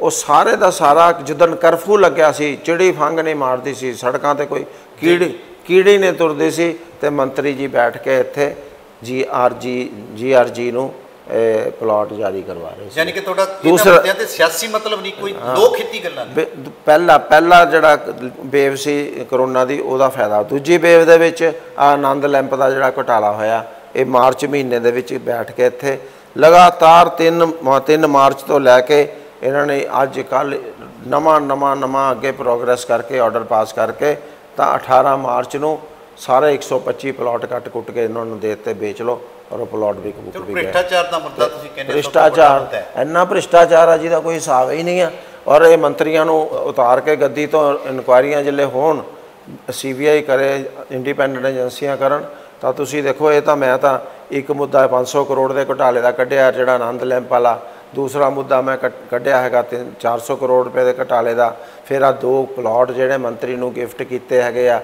ਉਹ ਸਾਰੇ ਦਾ ਸਾਰਾ ਜਿੱਦਣ ਕਰਫਿਊ ਲੱਗਿਆ ਸੀ ਚਿੜੀ ਫੰਗ ਨਹੀਂ ਮਾਰਦੀ ਸੀ ਸੜਕਾਂ ਤੇ ਕੋਈ ਕੀੜੀ ਕੀੜੀ ਨੇ ਤੁਰਦੀ ਸੀ ਤੇ ਮੰਤਰੀ ਜੀ ਬੈਠ ਕੇ ਇੱਥੇ ਜੀਆਰਜੀ ਜੀਆਰਜੀ ਨੂੰ ਇਹ ਪਲਾਟ ਜਾਰੀ ਕਰਵਾ ਰਹੇ ਸੀ। ਯਾਨੀ ਕਿ ਤੁਹਾਡਾ ਦੂਸਰਾ- ਤੇ ਸਿਆਸੀ ਮਤਲਬ ਨਹੀਂ ਕੋਈ ਲੋਕ ਹਿੱਤੀ ਗੱਲਾਂ ਨੇ। ਪਹਿਲਾ ਪਹਿਲਾ ਜਿਹੜਾ ਵੇਵ ਸੀ ਕਰੋਨਾ ਦੀ ਉਹਦਾ ਫਾਇਦਾ। ਦੂਜੀ ਵੇਵ ਦੇ ਵਿੱਚ ਆਨੰਦ ਲੈਂਪ ਦਾ ਜਿਹੜਾ ਘੁਟਾਲਾ ਹੋਇਆ ਇਹ ਮਾਰਚ ਮਹੀਨੇ ਦੇ ਵਿੱਚ ਬੈਠ ਕੇ ਇੱਥੇ ਲਗਾਤਾਰ 3 3 ਮਾਰਚ ਤੋਂ ਲੈ ਕੇ ਇਹਨਾਂ ਨੇ ਅੱਜ ਕੱਲ ਨਵਾਂ ਨਵਾਂ ਨਵਾਂ ਅੱਗੇ ਪ੍ਰੋਗਰੈਸ ਕਰਕੇ ਆਰਡਰ ਪਾਸ ਕਰਕੇ ਤਾਂ 18 ਮਾਰਚ ਨੂੰ ਸਾਰੇ 125 ਪਲਾਟ ਕੱਟ ਕੁੱਟ ਕੇ ਇਹਨਾਂ ਨੂੰ ਦੇ ਦਿੱਤੇ ਵੇਚ ਲਓ ਔਰ ਉਹ ਪਲਾਟ ਵੀ ਕਬੂਲ ਚਲੋ ਵੀ ਗਏ। ਭ੍ਰਿਸ਼ਟਾਚਾਰ ਦਾ ਮੁੱਦਾ ਤੁਸੀਂ ਕਹਿੰਦੇ ਭ੍ਰਿਸ਼ਟਾਚਾਰ। ਇੰਨਾ ਭ੍ਰਿਸ਼ਟਾਚਾਰ ਆ ਜਿਹਦਾ ਕੋਈ ਹਿਸਾਬ ਹੀ ਨਹੀਂ ਆ। ਔਰ ਇਹ ਮੰਤਰੀਆਂ ਨੂੰ ਉਤਾਰ ਕੇ ਗੱਦੀ ਤੋਂ ਇਨਕੁਆਇਰੀਆਂ ਜਿੱਲੇ ਹੋਣ ਸੀਬੀਆਈ ਕਰੇ ਇੰਡੀਪੈਂਡੈਂਟ ਏਜੰਸੀਆਂ ਕਰਨ ਤਾਂ ਤੁਸੀਂ ਦੇਖੋ ਇਹ ਤਾਂ ਮੈਂ ਤਾਂ ਇੱਕ ਮੁੱਦਾ 500 ਕਰੋੜ ਦੇ ਘੁਟਾਲੇ ਦਾ ਕੱਢਿਆ ਜਿਹੜਾ ਆਨੰਦ ਲੈਂਪ ਵਾਲਾ। ਦੂਸਰਾ ਮੁੱਦਾ ਮੈਂ ਕੱਢ- ਕੱਢਿਆ ਹੈਗਾ ਤਿੰਨ 400 ਕਰੋੜ ਰੁਪਏ ਦੇ ਘੁਟਾਲੇ ਦਾ। ਫਿਰ ਆ ਦੋ ਪਲਾਟ ਜਿਹੜੇ ਮੰਤਰੀ ਨੂੰ ਗਿਫਟ ਕੀਤੇ ਹੈਗੇ ਆ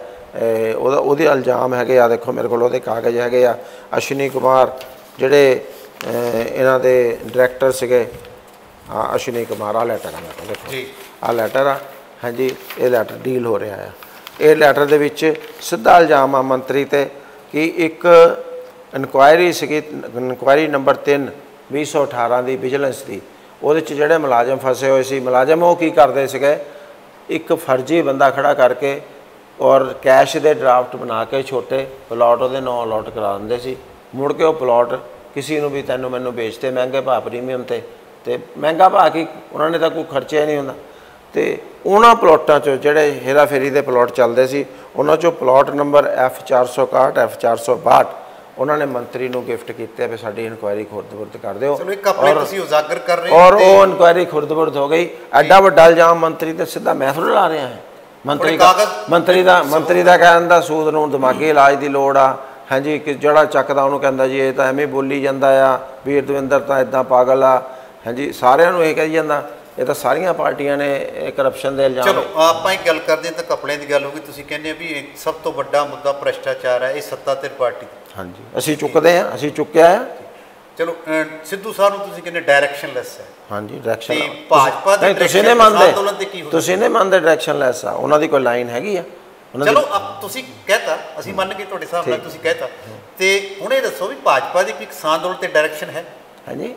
ਉਹਦਾ ਉਹਦੇ ਇਲਜ਼ਾਮ ਹੈਗੇ ਆ ਦੇਖੋ ਮੇਰੇ ਕੋਲ ਉਹਦੇ ਕਾਗਜ਼ ਹੈਗੇ ਆ। ਅਸ਼ਵਨੀ ਕੁਮਾਰ ਜਿਹੜੇ ਇਹਨਾਂ ਦੇ ਡਾਇਰੈਕਟਰ ਸੀਗੇ ਹਾਂ ਅਸ਼ਵਨੀ ਕੁਮਾਰ ਆ ਲੈਟਰ ਆ ਮੇਰੇ ਦੇਖੋ। ਜੀ। ਆ ਲੈਟਰ ਆ ਹਾਂਜੀ ਇਹ ਲੈਟਰ ਡੀਲ ਹੋ ਰਿਹਾ ਆ। ਇਹ ਲੈਟਰ ਦੇ ਵਿੱਚ ਸਿੱਧਾ ਇਲਜ਼ਾਮ ਆ ਮੰਤਰੀ ਤੇ ਕਿ ਇੱਕ ਇਨਕੁਆਇਰੀ ਸੀਗੀ ਇਨਕੁਆਇਰੀ ਨੰਬਰ 3 2018 ਦੀ ਵਿਜੀਲੈਂਸ ਦੀ। ਉਹਦੇ ਚ ਜਿਹੜੇ ਮੁਲਾਜ਼ਮ ਫਸੇ ਹੋਏ ਸੀ ਮੁਲਾਜ਼ਮ ਉਹ ਕੀ ਕਰਦੇ ਸੀਗੇ? ਇੱਕ ਫਰਜ਼ੀ ਬੰਦਾ ਖੜਾ ਕਰਕੇ ਔਰ ਕੈਸ਼ ਦੇ ਡਰਾਫਟ ਬਣਾ ਕੇ ਛੋਟੇ ਪਲਾਟ ਉਹਦੇ ਨਾਂ ਅਲਾਟ ਕਰਾ ਦਿੰਦੇ ਸੀ। ਮੁੜ ਕੇ ਉਹ ਪਲਾਟ ਕਿਸੇ ਨੂੰ ਵੀ ਤੈਨੂੰ ਮੈਨੂੰ ਵੇਚਦੇ ਮਹਿੰਗੇ ਭਾਅ ਪ੍ਰੀਮੀਅਮ ਤੇ ਤੇ ਮਹਿੰਗਾ ਭਾਅ ਕੀ? ਉਹਨਾਂ ਨੇ ਤਾਂ ਕੋਈ ਖਰਚਿਆ ਹੀ ਨਹੀਂ ਹੁੰਦਾ। ਤੇ ਉਹਨਾਂ ਪਲਾਟਾਂ ਚੋਂ ਜਿਹੜੇ ਹੇਰਾਫੇਰੀ ਦੇ ਪਲਾਟ ਚੱਲਦੇ ਸੀ, ਉਹਨਾਂ ਚੋਂ ਪਲਾਟ ਨੰਬਰ F461 F462 ਉਹਨਾਂ ਨੇ ਮੰਤਰੀ ਨੂੰ ਗਿਫਟ ਕੀਤੇ ਵੀ ਸਾਡੀ ਇਨਕੁਆਇਰੀ ਖੁਰਦ-ਬੁਰਦ ਕਰ ਦਿਓ। ਚਲੋ ਇੱਕ ਆਪਣੇ ਔਰ- ਤੁਸੀਂ ਉਜਾਗਰ ਕਰ ਰਹੇ ਹੋ ਔਰ ਉਹ ਇਨਕੁਆਇਰੀ ਖੁਰਦ-ਬੁਰਦ ਹੋ ਗਈ। ਐਡਾ ਵੱਡਾ ਇਲਜ਼ਾਮ ਮੰਤਰੀ ਤੇ ਸਿੱਧਾ ਮੈਂ ਥੋੜਾ ਲਾ ਰਿਹਾ ਹਾਂ। ਮੰਤਰੀ ਦਾ ਮੰਤਰੀ ਦਾ ਮੰਤਰੀ ਦਾ ਕਹਿਣ ਦਾ ਸੂਦ ਨੂੰ ਦਿਮਾਗੀ ਇਲਾਜ ਦੀ ਲੋੜ ਆ। ਹਾਂਜੀ ਕਿ ਜਿਹੜਾ ਚੱਕਦਾ ਉਹਨੂੰ ਕਹਿੰਦਾ ਜੀ ਇਹ ਤਾਂ ਐਵੇਂ ਬੋਲੀ ਜਾਂਦਾ ਆ। ਵੀਰ ਦਵਿੰਦਰ ਤਾਂ ਇਦਾਂ ਪਾਗਲ ਆ। ਹਾਂਜੀ ਸਾਰਿਆਂ ਨੂੰ ਇਹ ਕਹੀ ਜਾਂਦਾ। ਇਹ ਤਾਂ ਸਾਰੀਆਂ ਪਾਰਟੀਆਂ ਨੇ ਇਹ ਕਰਪਸ਼ਨ ਦੇ ਇਲਜ਼ਾਮ ਚਲੋ ਆਪਾਂ ਇੱਕ ਗੱਲ ਕਰਦੇ ਤਾਂ ਕੱਪੜਿਆਂ ਦੀ ਗੱਲ ਹੋ ਗਈ। ਤੁਸੀਂ ਕਹਿੰਦੇ ਆ ਵੀ ਸਭ ਤੋਂ ਵੱਡਾ ਮੁੱਦਾ ਭ੍ਰਿਸ਼ਟਾਚਾਰ ਹੈ ਇਹ ਸੱਤਾਧਿਰ ਪਾਰਟੀ ਹਾਂਜੀ। ਅਸੀਂ ਚੁੱਕਦੇ ਆ ਅਸੀਂ ਚੁੱਕਿਆ ਆ ਚਲੋ ਸਿੱਧੂ ਸਾਹਿਬ ਨੂੰ ਤੁਸੀਂ ਕਹਿੰਦੇ ਡਾਇਰੈਕਸ਼ਨਲੈਸ ਹੈ। ਹਾਂਜੀ ਡਾਇਰੈਕਸ਼ਨ ਤੇ ਭਾਜਪਾ ਦੀ ਨਹੀਂ ਤੁਸੀਂ ਨਹੀਂ ਮੰਨਦੇ। ਕੀ? ਤੁਸੀਂ ਨਹੀਂ ਮੰਨਦੇ ਡਾਇਰੈਕਸ਼ਨ ਲੈਸ ਆ। ਉਹਨਾਂ ਦੀ ਕੋਈ ਲਾਈਨ ਹੈਗੀ ਆ। ਚਲੋ ਤੁਸੀਂ ਕਹਿਤਾ ਅਸੀਂ ਮੰਨ ਗਏ ਤੁਹਾਡੇ ਹਿਸਾਬ ਨਾਲ ਤੁਸੀਂ ਕਹਿਤਾ। ਤੇ ਹੁਣ ਇਹ ਦੱਸੋ ਵੀ ਭਾਜਪਾ ਦੀ ਕੋਈ ਕਿਸਾਨ ਅੰਦੋਲਨ ਤੇ ਡਾਇਰੈਕਸ਼ਨ ਹੈ? ਹਾਂਜੀ।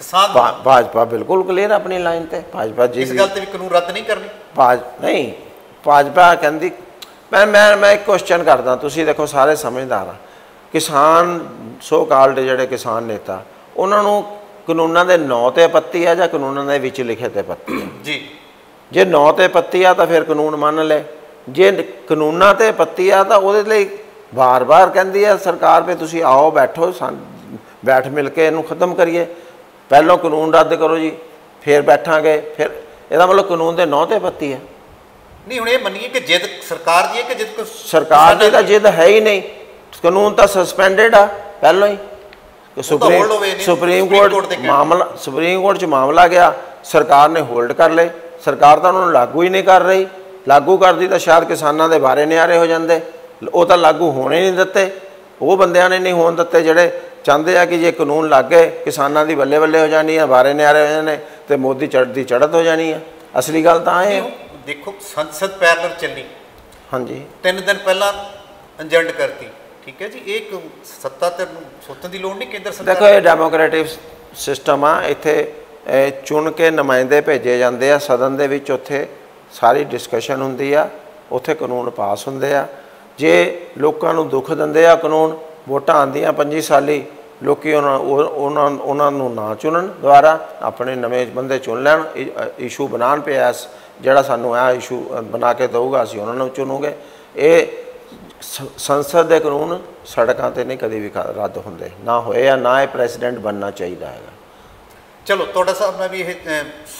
ਕਿਸਾਨ ਭਾਜਪਾ ਬਿਲਕੁਲ ਕਲੀਅਰ ਆਪਣੀ ਲਾਈਨ ਤੇ। ਭਾਜਪਾ ਜੀ ਇਸ ਗੱਲ ਤੇ ਵੀ ਕਾਨੂੰਨ ਰੱਦ ਨਹੀਂ ਕਰਨੀ? ਭਾਜ ਨਹੀਂ ਭਾਜਪਾ ਕਹਿੰਦੀ ਮੈਂ ਮੈਂ ਮੈਂ ਇੱਕ ਕੁਐਸਚਨ ਕਰਦਾ। ਤੁਸੀਂ ਦੇਖੋ ਸਾਰੇ ਸਮਝਦਾਰ ਆ। ਕਿਸਾਨ ਸੋ ਕਾਲਡ ਜਿਹੜੇ ਕਿਸਾਨ ਨੇਤਾ ਉਹਨਾਂ ਨੂੰ ਕਾਨੂੰਨਾਂ ਦੇ ਨਾਂ ਤੇ ਆਪੱਤੀ ਆ ਜਾਂ ਕਾਨੂੰਨਾਂ ਦੇ ਵਿੱਚ ਲਿਖੇ ਤੇ ਆਪੱਤੀ ਆ? ਜੀ। ਜੇ ਨਾਂ ਤੇ ਪੱਤੀ ਆ ਤਾਂ ਫਿਰ ਕਾਨੂੰਨ ਮੰਨ ਲੈ ਜੇ ਕਾਨੂੰਨਾਂ ਤੇ ਪੱਤੀ ਆ ਤਾਂ ਉਹਦੇ ਲਈ ਬਾਰ-ਬਾਰ ਕਹਿੰਦੀ ਆ ਸਰਕਾਰ ਵੀ ਤੁਸੀਂ ਆਓ ਬੈਠੋ ਬੈਠ ਮਿਲ ਕੇ ਇਹਨੂੰ ਖਤਮ ਕਰੀਏ। ਪਹਿਲਾਂ ਕਾਨੂੰਨ ਰੱਦ ਕਰੋ ਜੀ ਫਿਰ ਬੈਠਾਂਗੇ ਫਿਰ ਇਹਦਾ ਮਤਲਬ ਕਾਨੂੰਨ ਦੇ ਨਾਂ ਤੇ ਪੱਤੀ ਆ। ਨਹੀਂ ਹੁਣ ਇਹ ਮੰਨੀਏ ਕਿ ਜਿੱਦ ਸਰਕਾਰ ਦੀ ਹੈ ਕਿ ਜਿੱਦ ਸਰਕਾਰ ਦੀ ਤਾਂ ਜਿੱਦ ਹੈ ਹੀ ਨਹੀਂ। ਕਾਨੂੰਨ ਤਾਂ ਸਸਪੈਂਡਡ ਆ ਪਹਿਲਾਂ ਹੀ। ਕਿ ਸੁਪਰੀਮ ਸੁਪਰੀਮ ਕੋਰਟ। ਮਾਮਲਾ ਸੁਪਰੀਮ ਕੋਰਟ 'ਚ ਮਾਮਲਾ ਗਿਆ ਸਰਕਾਰ ਨੇ ਹੋਲਡ ਕਰ ਲਏ। ਸਰਕਾਰ ਤਾਂ ਉਹਨਾਂ ਨੂੰ ਲਾਗੂ ਹੀ ਨਹੀਂ ਕਰ ਰਹੀ। ਲਾਗੂ ਕਰਦੀ ਤਾਂ ਸ਼ਾਇਦ ਕਿਸਾਨਾਂ ਦੇ ਬਾਰੇ ਨਿਆਰੇ ਹੋ ਜਾਂਦੇ। ਉਹ ਤਾਂ ਲਾਗੂ ਹੋਣੇ ਨਹੀਂ ਦਿੱਤੇ। ਉਹ ਬੰਦਿਆਂ ਨੇ ਨਹੀਂ ਹੋਣ ਦਿੱਤੇ ਜਿਹੜੇ ਚਾਹੁੰਦੇ ਆ ਕਿ ਜੇ ਕਾਨੂੰਨ ਲੱਗ ਗਏ ਕਿਸਾਨਾਂ ਦੀ ਬੱਲੇ ਬੱਲੇ ਹੋ ਜਾਣੀ ਆ ਬਾਰੇ ਨਿਆਰੇ ਹੋ ਜਾਣੇ ਤੇ ਮੋਦੀ ਚੜ੍ਹਦੀ ਚੜ੍ਹਤ ਹੋ ਜਾਣੀ ਆ। ਅਸਲੀ ਗੱਲ ਤਾਂ ਇਹ ਦੇਖੋ ਸੰਸਦ ਪੈਰਲਰ ਚੱਲੀ। ਹਾਂਜੀ। ਤਿੰਨ ਦਿਨ ਪਹਿਲਾਂ ਅਜੈਂਡ ਕਰਤੀ। ਠੀਕ ਹੈ ਜੀ, ਇਹ ਸੱਤਾ ਤੇ ਨੂੰ ਸੋਚਣ ਦੀ ਲੋੜ ਨਹੀਂ, ਕੇਂਦਰ ਸਰਕਾਰ ਦੇਖੋ, ਇਹ ਡੈਮੋਕ੍ਰੈਟਿਕ ਸਿਸਟਮ ਆ, ਇੱਥੇ ਚੁਣ ਕੇ ਨੁਮਾਇੰਦੇ ਭੇਜੇ ਜਾਂਦੇ ਆ, ਸਦਨ ਦੇ ਵਿੱਚ ਉੱਥੇ ਸਾਰੀ ਡਿਸਕਸ਼ਨ ਹੁੰਦੀ ਆ, ਉੱਥੇ ਕਾਨੂੰਨ ਪਾਸ ਹੁੰਦੇ ਆ। ਜੇ ਲੋਕਾਂ ਨੂੰ ਦੁੱਖ ਦਿੰਦੇ ਆ ਕਾਨੂੰਨ, ਵੋਟਾਂ ਆਂਦੀਆਂ 25 ਸਾਲੀ, ਲੋਕੀ ਉਹਨਾਂ ਉਹਨਾਂ ਉਹਨਾਂ ਨੂੰ ਨਾ ਚੁਣਨ ਦੁਆਰਾ, ਆਪਣੇ ਨਵੇਂ ਬੰਦੇ ਚੁਣ ਲੈਣ ਇਸ਼ੂ ਬਣਾਉਣ ਪਿਆ, ਜਿਹੜਾ ਸਾਨੂੰ ਆ ਇਸ਼ੂ ਬਣਾ ਕੇ ਦਊਗਾ, ਅਸੀਂ ਉਹਨਾਂ ਨੂੰ ਚੁਣੂਗੇ। ਇਹ ਸੰਸਦ ਦੇ ਕਾਨੂੰਨ ਸੜਕਾਂ ਤੇ ਨਹੀਂ ਕਦੇ ਵੀ ਕ- ਰੱਦ ਹੁੰਦੇ। ਨਾ ਹੋਏ ਆ ਨਾ ਇਹ ਪ੍ਰੈਜ਼ੀਡੈਂਟ ਬਣਨਾ ਚਾਹੀਦਾ ਹੈਗਾ। ਚਲੋ ਤੁਹਾਡਾ ਸਾਹਿਬ ਨਾਲ ਵੀ ਇਹ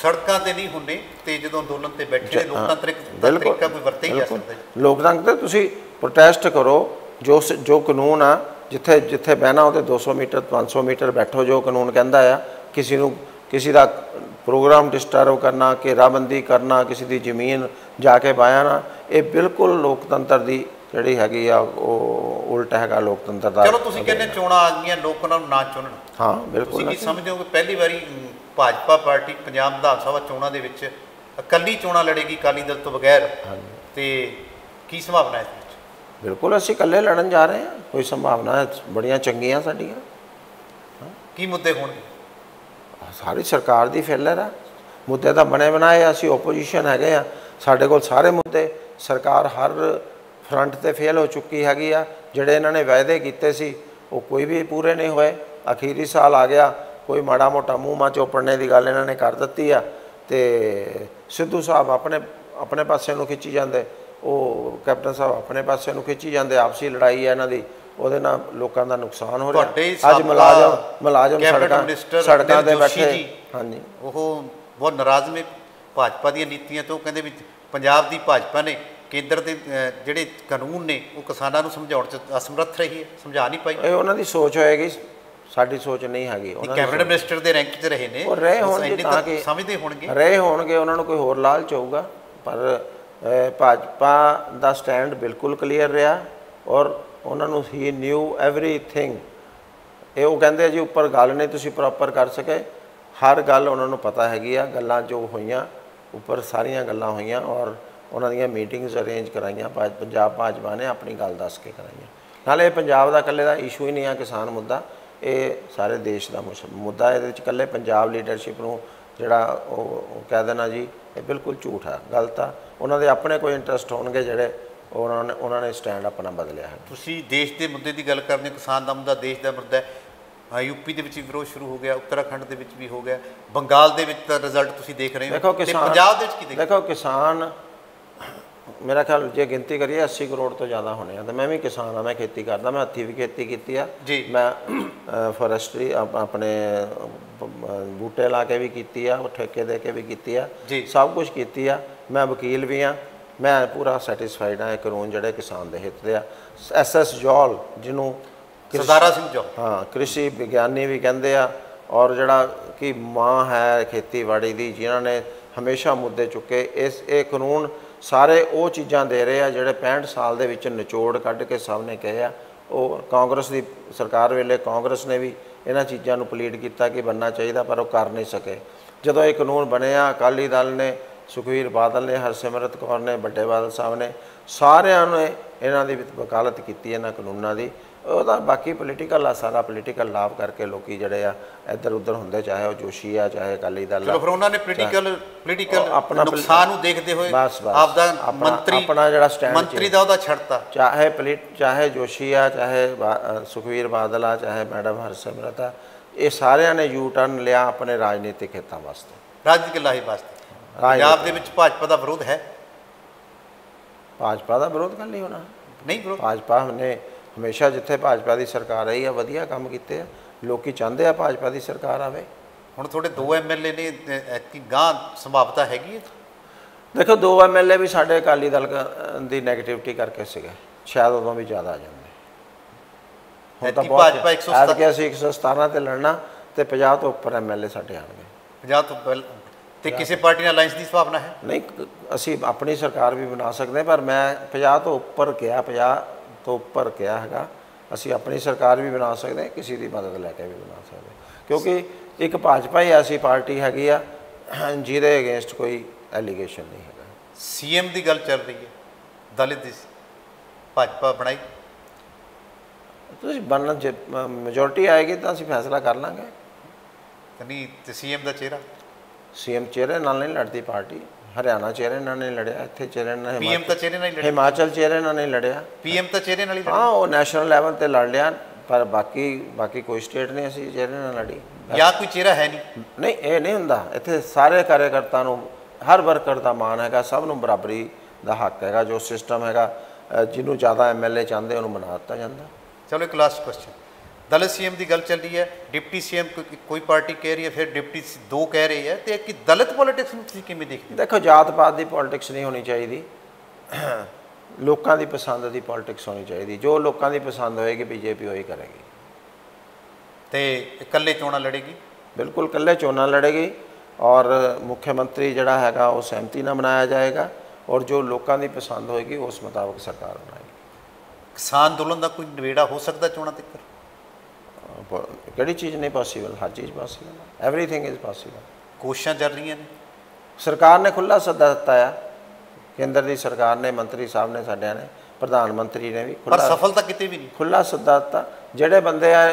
ਸੜਕਾਂ ਤੇ ਨਹੀਂ ਹੁੰਦੇ ਤੇ ਜਦੋਂ ਅੰਦੋਲਨ ਤੇ ਬੈਠੇ ਨੇ, ਲੋਕਤੰਤਰਿਕ ਤਰੀਕਾ ਕੋਈ ਵਰਤਿਆ ਹੀ ਜਾ। ਸਕਦਾ। ਲੋਕਤੰਤਰ ਤੇ ਤੁਸੀਂ ਪ੍ਰੋਟੈਸਟ ਕਰੋ ਜੋ ਜੋ ਕਾਨੂੰਨ ਆ ਜਿੱਥੇ ਜਿੱਥੇ ਬਹਿਣਾ ਉਹਦੇ 200 ਮੀਟਰ 500 ਮੀਟਰ ਬੈਠੋ ਜੋ ਕਾਨੂੰਨ ਕਹਿੰਦਾ ਆ। ਕਿਸੇ ਨੂੰ ਕਿਸੇ ਦਾ ਪ੍ਰੋਗਰਾਮ ਡਿਸਟਰਬ ਕਰਨਾ ਘੇਰਾਬੰਦੀ ਕਰਨਾ ਕਿਸੇ ਦੀ ਜ਼ਮੀਨ ਜਾ ਕੇ ਬਾਇਆ ਇਹ ਬਿਲਕੁਲ ਲੋਕਤੰਤਰ ਦੀ ਜਿਹੜੀ ਹੈਗੀ ਆ ਉਹ ਉਲਟ ਹੈਗਾ ਲੋਕਤੰਤਰ ਦਾ। ਚਲੋ ਤੁਸੀਂ ਕਹਿੰਦੇ ਚੋਣਾਂ ਆ ਗਈਆਂ ਲੋਕ ਨੂੰ ਨਾ ਚੁਣਨ। ਹਾਂ ਤੁਸੀਂ ਬਿਲਕੁਲ। ਕੀ ਸਮਝਦੇ ਹੋ ਕਿ ਪਹਿਲੀ ਵਾਰੀ ਭਾਜਪਾ ਪਾਰਟੀ ਪੰਜਾਬ ਵਿਧਾਨ ਸਭਾ ਚੋਣਾਂ ਦੇ ਵਿੱਚ ਇਕੱਲੀ ਚੋਣਾਂ ਲੜੇਗੀ ਅਕਾਲੀ ਦਲ ਤੋਂ ਬਗੈਰ? ਤੇ ਕੀ ਸੰਭਾਵਨਾ ਹੈ ਬਿਲਕੁਲ ਅਸੀਂ ਇਕੱਲੇ ਲੜਨ ਜਾ ਰਹੇ ਹਾਂ। ਕੋਈ ਸੰਭਾਵਨਾ ਹੈ? ਬੜੀਆਂ ਚੰਗੀਆਂ ਸਾਡੀਆਂ। ਕੀ ਮੁੱਦੇ ਹੋਣਗੇ? ਸਾਰੀ ਸਰਕਾਰ ਦੀ ਫੇਲਰ ਆ। ਮੁੱਦੇ ਤਾਂ ਬਣੇ ਬਣਾਏ ਅਸੀਂ ਆਪੋਜੀਸ਼ਨ ਹੈਗੇ ਆ। ਸਾਡੇ ਕੋਲ ਸਾਰੇ ਮੁੱਦੇ। ਸਰਕਾਰ ਹਰ ਫਰੰਟ ਤੇ ਫੇਲ ਹੋ ਚੁੱਕੀ ਹੈਗੀ ਆ ਜਿਹੜੇ ਇਹਨਾਂ ਨੇ ਵਾਅਦੇ ਕੀਤੇ ਸੀ ਉਹ ਕੋਈ ਵੀ ਪੂਰੇ ਨਹੀਂ ਹੋਏ। ਅਖੀਰੀ ਸਾਲ ਆ ਗਿਆ ਕੋਈ ਮਾੜਾ ਮੋਟਾ ਮੂੰਹ ਮਾ ਚੋਪੜਨੇ ਦੀ ਗੱਲ ਇਹਨਾਂ ਨੇ ਕਰ ਦਿੱਤੀ ਆ ਤੇ ਸਿੱਧੂ ਸਾਹਿਬ ਆਪਣੇ ਆਪਣੇ ਪਾਸੇ ਨੂੰ ਖਿੱਚੀ ਜਾਂਦੇ। ਉਹ ਕੈਪਟਨ ਸਾਹਿਬ ਆਪਣੇ ਪਾਸੇ ਨੂੰ ਖਿੱਚੀ ਜਾਂਦੇ ਆਪਸੀ ਲੜਾਈ ਹੈ ਇਹਨਾਂ ਦੀ ਉਹਦੇ ਨਾਲ ਲੋਕਾਂ ਦਾ ਨੁਕਸਾਨ ਹੋ ਰਿਹਾ। ਅੱਜ ਮੁਲਾਜ਼ਮ ਮੁਲਾਜ਼ਮ ਸੜਕਾਂ ਸੜਕਾਂ ਜੋਸ਼ੀ ਬੈਠੇ। ਹਾਂਜੀ। ਉਹ ਬਹੁਤ ਨਾਰਾਜ਼ ਨੇ। ਭਾਜਪਾ ਦੀਆਂ ਨੀਤੀਆਂ ਤੋਂ ਕਹਿੰਦੇ ਵੀ ਪੰਜਾਬ ਦੀ ਭਾਜਪਾ ਨੇ ਕੇਂਦਰ ਦੇ ਜਿਹੜੇ ਕਾਨੂੰਨ ਨੇ ਉਹ ਕਿਸਾਨਾਂ ਨੂੰ ਸਮਝਾਉਣ ਚ ਅਸਮਰੱਥ ਰਹੀ ਹੈ ਸਮਝਾ ਨਹੀਂ ਪਾਈ। ਇਹ ਉਹਨਾਂ ਦੀ ਸੋਚ ਹੋਏਗੀ ਸਾਡੀ ਸੋਚ ਨਹੀਂ ਹੈਗੀ ਉਹਨਾਂ ਦੀ ਕੈਬਨਿਟ ਮਿਨਿਸਟਰ ਦੇ ਰੈਂਕ 'ਚ ਰਹੇ ਨੇ ਉਹ ਰਹੇ ਹੋਣਗੇ ਤਾਂ ਕਿ ਸਮਝਦੇ ਹੋਣਗੇ। ਰਹੇ ਹੋਣਗੇ ਉਹਨਾਂ ਨੂੰ ਕੋਈ ਹੋਰ ਲਾਲਚ ਹੋਊਗਾ ਪਰ ਭਾਜਪਾ ਦਾ ਸਟੈਂਡ ਬਿਲਕੁਲ ਕਲੀਅਰ ਰਿਹਾ ਔਰ ਉਹਨਾਂ ਨੂੰ ਹੀ ਨਿਊ ਐਵਰੀਥਿੰਗ। ਇਹ ਉਹ ਕਹਿੰਦੇ ਜੀ ਉੱਪਰ ਗੱਲ ਨਹੀਂ ਤੁਸੀਂ ਪ੍ਰੋਪਰ ਕਰ ਸਕੇ। ਹਰ ਗੱਲ ਉਹਨਾਂ ਨੂੰ ਪਤਾ ਹੈਗੀ ਆ ਗੱਲਾਂ ਜੋ ਹੋਈਆਂ ਉੱਪਰ ਸਾਰੀਆਂ ਗੱਲਾਂ ਹੋਈਆਂ ਔਰ ਉਹਨਾਂ ਦੀਆਂ ਮੀਟਿੰਗਸ ਅਰੇਂਜ ਕਰਾਈਆਂ ਪੰਜਾਬ ਭਾਜਪਾ ਨੇ ਆਪਣੀ ਗੱਲ ਦੱਸ ਕੇ ਕਰਾਈਆਂ। ਨਾਲੇ ਪੰਜਾਬ ਦਾ ਇਕੱਲੇ ਦਾ ਇਸ਼ੂ ਹੀ ਨਹੀਂ ਆ ਕਿਸਾਨ ਮੁੱਦਾ ਇਹ ਸਾਰੇ ਦੇਸ਼ ਦਾ ਮੁੱਦਾ। ਇਹਦੇ ਵਿੱਚ ਇਕੱਲੇ ਪੰਜਾਬ ਲੀਡਰਸ਼ਿਪ ਨੂੰ ਜਿਹੜਾ ਉਹ ਕਹਿ ਦੇਣਾ ਜੀ ਇਹ ਬਿਲਕੁਲ ਝੂਠ ਹੈ ਗਲਤ ਆ। ਉਹਨਾਂ ਦੇ ਆਪਣੇ ਕੋਈ ਇੰਟਰਸਟ ਹੋਣਗੇ ਜਿਹੜੇ ਉਹਨਾਂ ਨੇ ਉਹਨਾਂ ਨੇ ਸਟੈਂਡ ਆਪਣਾ ਬਦਲਿਆ ਹੈ। ਤੁਸੀਂ ਦੇਸ਼ ਦੇ ਮੁੱਦੇ ਦੀ ਗੱਲ ਕਰਦੇ ਹੋ ਕਿਸਾਨ ਦਾ ਮੁੱਦਾ ਦੇਸ਼ ਦਾ ਮੁੱਦਾ ਹੈ। ਯੂਪੀ ਦੇ ਵਿੱਚ ਵੀ ਵਿਰੋਧ ਸ਼ੁਰੂ ਹੋ ਗਿਆ ਉੱਤਰਾਖੰਡ ਦੇ ਵਿੱਚ ਵੀ ਹੋ ਗਿਆ ਬੰਗਾਲ ਦੇ ਵਿੱਚ ਤਾਂ ਰਿਜ਼ਲਟ ਤੁਸੀਂ ਦੇਖ ਰਹੇ ਹੋ। ਤੇ ਪੰਜਾਬ ਦੇ ਵਿੱਚ ਕੀ ਦੇਖ ਦੇਖੋ ਕਿਸਾਨ ਮੇਰਾ ਖਿਆਲ ਜੇ ਗਿਣਤੀ ਕਰੀਏ 80 ਕਰੋੜ ਤੋਂ ਜ਼ਿਆਦਾ ਹੋਣੇ ਆ। ਤੇ ਮੈਂ ਵੀ ਕਿਸਾਨ ਆ ਮੈਂ ਖੇਤੀ ਕਰਦਾ ਮੈਂ ਹੱਥੀਂ ਵੀ ਖੇਤੀ ਕੀਤੀ ਆ। ਮੈਂ ਫੋਰੈਸਟਰੀ ਆਪਣੇ ਬੂਟੇ ਲਾ ਕੇ ਵੀ ਕੀਤੀ ਆ ਠੇਕੇ ਦੇ ਕੇ ਵੀ ਕੀਤੀ ਆ। ਸਭ ਕੁਝ ਕੀਤੀ ਆ। ਮੈਂ ਵਕੀਲ ਵੀ ਆ। ਮੈਂ ਪੂਰਾ ਸੈਟੀਸਫਾਈਡ ਆ ਕਾਨੂੰਨ ਜਿਹੜੇ ਕਿਸਾਨ ਦੇ ਹਿੱਤ ਦੇ ਆ। ਐਸਐਸ ਜੋਲ ਜਿਹਨੂੰ ਸਰਦਾਰਾ ਸਿੰਘ ਜੋ ਹਾਂ ਕ੍ਰਿਸ਼ੀ ਵਿਗਿਆਨੀ ਵੀ ਕਹਿੰਦੇ ਆ। ਔਰ ਜਿਹੜਾ ਕਿ ਮਾਂ ਹੈ ਖੇਤੀਬਾੜੀ ਦੀ ਜਿਨ੍ਹਾਂ ਨੇ ਹਮੇਸ਼ਾ ਮੁੱਦੇ ਚੁੱਕੇ ਇਸ ਇਹ ਕਾਨੂੰਨ ਸਾਰੇ ਉਹ ਚੀਜ਼ਾਂ ਦੇ ਰਹੇ ਆ ਜਿਹੜੇ 65 ਸਾਲ ਦੇ ਵਿੱਚ ਨਿਚੋੜ ਕੱਢ ਕੇ ਸਭ ਨੇ ਕਹੇ ਆ। ਉਹ ਕਾਂਗਰਸ ਦੀ ਸਰਕਾਰ ਵੇਲੇ ਕਾਂਗਰਸ ਨੇ ਵੀ ਇਹਨਾਂ ਚੀਜ਼ਾਂ ਨੂੰ ਪਲੀਟ ਕੀਤਾ ਕਿ ਬੰਨਣਾ ਚਾਹੀਦਾ, ਪਰ ਉਹ ਕਰ ਨਹੀਂ ਸਕੇ। ਜਦੋਂ ਇਹ ਕਾਨੂੰਨ ਬਣਿਆ ਅਕਾਲੀ ਦਲ ਨੇ, ਸੁਖਵੀਰ ਬਾਦਲ ਨੇ, ਹਰਸਿਮਰਤ ਕੌਰ ਨੇ, ਵੱਡੇ ਬਾਦਲ ਸਾਹਿਬ ਨੇ, ਸਾਰਿਆਂ ਨੇ ਇਹਨਾਂ ਦੀ ਵਕਾਲਤ ਕੀਤੀ ਇਹਨਾਂ ਕਾਨੂੰਨਾਂ ਦੀ। ਉਹਦਾ ਬਾਕੀ ਪੋਲੀਟੀਕਲ ਆ ਸਾਰਾ ਪੋਲੀਟੀਕਲ ਲਾਭ ਕਰਕੇ ਲੋਕੀ ਜਿਹੜੇ ਆ ਇੱਧਰ ਉੱਧਰ ਹੁੰਦੇ ਚਾਹੇ ਉਹ ਜੋਸ਼ੀ ਆ ਚਾਹੇ ਅਕਾਲੀ ਦਲ ਚਲੋ ਫਿਰ ਉਹਨਾਂ ਨੇ ਪੋਲੀਟੀਕਲ ਪੋਲੀਟੀਕਲ ਆਪਣਾ ਨੁਕਸਾਨ ਨੂੰ ਦੇਖਦੇ ਹੋਏ ਬਸ, ਬਸ। ਆਪਦਾ ਆਪਣਾ- ਮੰਤਰੀ ਆਪਣਾ ਜਿਹੜਾ stand ਮੰਤਰੀ ਦਾ ਉਹਦਾ ਛੱਡਤਾ। ਚਾਹੇ ਪੋਲੀਟ ਚਾਹੇ ਜੋਸ਼ੀ ਆ ਚਾਹੇ ਸੁਖਵੀਰ ਬਾਦਲ ਆ ਚਾਹੇ ਮੈਡਮ ਹਰਸਿਮਰਤ ਆ ਇਹ ਸਾਰਿਆਂ ਨੇ ਯੂ ਟਰਨ ਲਿਆ ਆਪਣੇ ਰਾਜਨੀਤਿਕ ਹਿੱਤਾਂ ਵਾਸਤੇ। ਰਾਜਨੀਤਿਕ ਲਾਹੇ ਵਾਸਤੇ। ਪੰਜਾਬ ਦੇ ਵਿੱਚ ਭਾਜਪਾ ਦਾ ਵਿਰੋਧ ਹੈ। ਭਾਜਪਾ ਦਾ ਵਿਰੋਧ ਕਰ ਨਹੀਂ ਹੋਣਾ ਨਹੀਂ ਵਿਰੋਧ। ਭਾਜਪਾ ਨੇ ਹਮੇਸ਼ਾ ਜਿੱਥੇ ਭਾਜਪਾ ਦੀ ਸਰਕਾਰ ਰਹੀ ਆ ਵਧੀਆ ਕੰਮ ਕੀਤੇ ਆ। ਲੋਕੀ ਚਾਹੁੰਦੇ ਆ ਭਾਜਪਾ ਦੀ ਸਰਕਾਰ ਆਵੇ। ਹੁਣ ਤੁਹਾਡੇ ਦੋ ਐਮਐਲਏ ਨੇ ਐਤਕੀ ਗਾਂ ਸੰਭਾਵਤਾ ਹੈਗੀ ਹੈ? ਦੇਖੋ ਦੋ ਐਮਐਲਏ ਵੀ ਸਾਡੇ ਅਕਾਲੀ ਦਲ ਕ- ਦੀ 네ਗੇਟਿਵਿਟੀ ਕਰਕੇ ਸੀਗੇ। ਸ਼ਾਇਦ ਉਦੋਂ ਵੀ ਜ਼ਿਆਦਾ ਆ ਜਾਂਦੇ। ਹੁਣ ਤਾਂ ਭਾਜਪਾ 117 ਐਤਕੀ ਅਸੀਂ 117 ਤੇ ਲੜਨਾ ਤੇ 50 ਤੋਂ ਉੱਪਰ ਐਮਐਲਏ ਸਾਡੇ ਆਣਗੇ। ਪੰਜਾਬ ਤੋਂ ਪਹਿਲ ਤੇ ਕਿਸੇ ਪਾਰਟੀ ਨਾਲ ਅਲਾਈਅੰਸ ਦੀ ਸੰਭਾਵਨਾ ਹੈ? ਨਹੀਂ ਕ- ਅਸੀਂ ਆਪਣੀ ਸਰਕਾਰ ਵੀ ਬਣਾ ਸਕਦੇ ਪਰ ਮੈਂ 50 ਤੋਂ ਉੱਪਰ ਕਿਹਾ 50 ਤੋਂ ਉੱਪਰ ਕਿਹਾ ਹੈਗਾ ਅਸੀਂ ਆਪਣੀ ਸਰਕਾਰ ਵੀ ਬਣਾ ਸਕਦੇ ਹਾਂ, ਕਿਸੇ ਦੀ ਮਦਦ ਲੈ ਕੇ ਵੀ ਬਣਾ ਸਕਦੇ। ਕਿਉਂਕਿ ਇੱਕ ਭਾਜਪਾ ਹੀ ਐਸੀ ਪਾਰਟੀ ਹੈਗੀ ਆ ਜਿਹਦੇ ਅਗੇਂਸਟ ਕੋਈ ਐਲੀਗੇਸ਼ਨ ਨਹੀਂ ਹੈਗਾ। ਸੀਐਮ ਦੀ ਗੱਲ ਚੱਲ ਰਹੀ ਹੈ ਦਲਿਤ ਦੀ ਭਾਜਪਾ ਬਣਾਈ। ਤੁਸੀਂ ਬਣਨ ਜੇ ਮੈਜੋਰਟੀ ਆਏਗੀ ਤਾਂ ਅਸੀਂ ਫੈਸਲਾ ਕਰ ਲਾਂਗੇ। ਤੇ ਨਹੀਂ ਤੇ ਸੀਐਮ ਦਾ ਚਿਹਰਾ? ਸੀਐਮ ਚਿਹਰੇ ਨਾਲ ਨਹੀਂ ਲੜਦੀ ਪਾਰਟੀ। ਹਰਿਆਣਾ ਚਿਹਰੇ ਨਾਲ ਨਹੀਂ ਲੜਿਆ ਇੱਥੇ ਚਿਹਰੇ ਨਾਲ ਪੀਐਮ ਤਾਂ ਚਿਹਰੇ ਨਾਲ ਹੀ ਲੜਿਆ? ਹਿਮਾਚਲ ਚਿਹਰੇ ਨਾਲ ਨਹੀਂ ਲੜਿਆ। ਪੀਐਮ ਤਾਂ ਚਿਹਰੇ ਨਾਲ ਹੀ ਲੜਿਆ? ਹਾਂ ਉਹ ਨੈਸ਼ਨਲ ਲੈਵਲ ਤੇ ਲੜ ਲਿਆ ਪਰ ਬਾਕੀ ਬਾਕੀ ਕੋਈ ਸਟੇਟ ਨਹੀਂ ਅਸੀਂ ਚਿਹਰੇ ਨਾਲ ਲੜੀ। ਜਾਂ ਕੋਈ ਚਿਹਰਾ ਹੈ ਨਹੀਂ? ਨਹੀਂ ਇਹ ਨਹੀਂ ਹੁੰਦਾ। ਇੱਥੇ ਸਾਰੇ ਕਾਰਜਕਰਤਾ ਨੂੰ ਹਰ ਵਰਕਰ ਦਾ ਮਾਣ ਹੈਗਾ ਸਭ ਨੂੰ ਬਰਾਬਰੀ ਦਾ ਹੱਕ ਹੈਗਾ ਜੋ ਸਿਸਟਮ ਹੈਗਾ ਜਿਹਨੂੰ ਜ਼ਿਆਦਾ ਐਮਐਲਏ ਚਾਹੁੰਦੇ ਉਹਨੂੰ ਬਣਾ ਦਿੱਤਾ ਜਾਂਦਾ। ਚਲੋ ਇੱਕ ਲਾਸਟ ਕੁਐਸਚਨ ਦਲਿਤ ਸੀਐਮ ਦੀ ਗੱਲ ਚੱਲ ਰਹੀ ਹੈ ਡਿਪਟੀ ਸੀਐਮ ਕੋਈ ਪਾਰਟੀ ਕਹਿ ਰਹੀ ਹੈ ਫਿਰ ਡਿਪਟੀ ਸ- ਦੋ ਕਹਿ ਰਹੀ ਹੈ ਤੇ ਕਿ ਦਲਿਤ ਪੋਲਿਟਿਕਸ ਨੂੰ ਤੁਸੀਂ ਕਿਵੇਂ ਦੇਖਦੇ ਦੇਖੋ ਜਾਤ ਪਾਤ ਦੀ ਪੋਲਿਟਿਕਸ ਨਹੀਂ ਹੋਣੀ ਚਾਹੀਦੀ। ਲੋਕਾਂ ਦੀ ਪਸੰਦ ਦੀ ਪੋਲਿਟਿਕਸ ਹੋਣੀ ਚਾਹੀਦੀ। ਜੋ ਲੋਕਾਂ ਦੀ ਪਸੰਦ ਹੋਏਗੀ ਬੀਜੇਪੀ ਉਹੀ ਕਰੇਗੀ। ਤੇ ਇਕੱਲੇ ਚੋਣਾਂ ਲੜੇਗੀ? ਬਿਲਕੁਲ ਇਕੱਲੇ ਚੋਣਾਂ ਲੜੇਗੀ ਔਰ ਮੁੱਖ ਮੰਤਰੀ ਜਿਹੜਾ ਹੈਗਾ ਉਹ ਸਹਿਮਤੀ ਨਾਲ ਬਣਾਇਆ ਜਾਏਗਾ ਔਰ ਜੋ ਲੋਕਾਂ ਦੀ ਪਸੰਦ ਹੋਏਗੀ ਉਸ ਮੁਤਾਬਕ ਸਰਕਾਰ ਬਣਾਏਗੀ। ਕਿਸਾਨ ਅੰਦੋਲਨ ਦਾ ਕੋਈ ਨਿਬੇੜਾ ਹੋ ਸਕਦਾ ਚੋਣਾਂ ਤੱਕ? ਕਿਹੜੀ ਚੀਜ਼ ਨਹੀਂ ਪੋਸੀਬਲ ਹਰ ਚੀਜ਼ ਪੋਸੀਬਲ ਹੈ ਐਵਰੀਥਿੰਗ ਇਜ਼ ਪੋਸੀਬਲ ਕੋਸ਼ਿਸ਼ਾਂ ਚੱਲ ਰਹੀਆਂ ਨੇ? ਸਰਕਾਰ ਨੇ ਖੁੱਲਾ ਸੱਦਾ ਦਿੱਤਾ ਆ। ਕੇਂਦਰ ਦੀ ਸਰਕਾਰ ਨੇ ਮੰਤਰੀ ਸਾਹਿਬ ਨੇ ਸਾਡਿਆਂ ਨੇ ਪ੍ਰਧਾਨ ਮੰਤਰੀ ਨੇ ਵੀ ਪਰ ਸਫਲਤਾ ਕਿਤੇ ਵੀ ਨਹੀਂ। ਖੁੱਲਾ ਸੱਦਾ ਦਿੱਤਾ। ਜਿਹੜੇ ਬੰਦੇ ਆ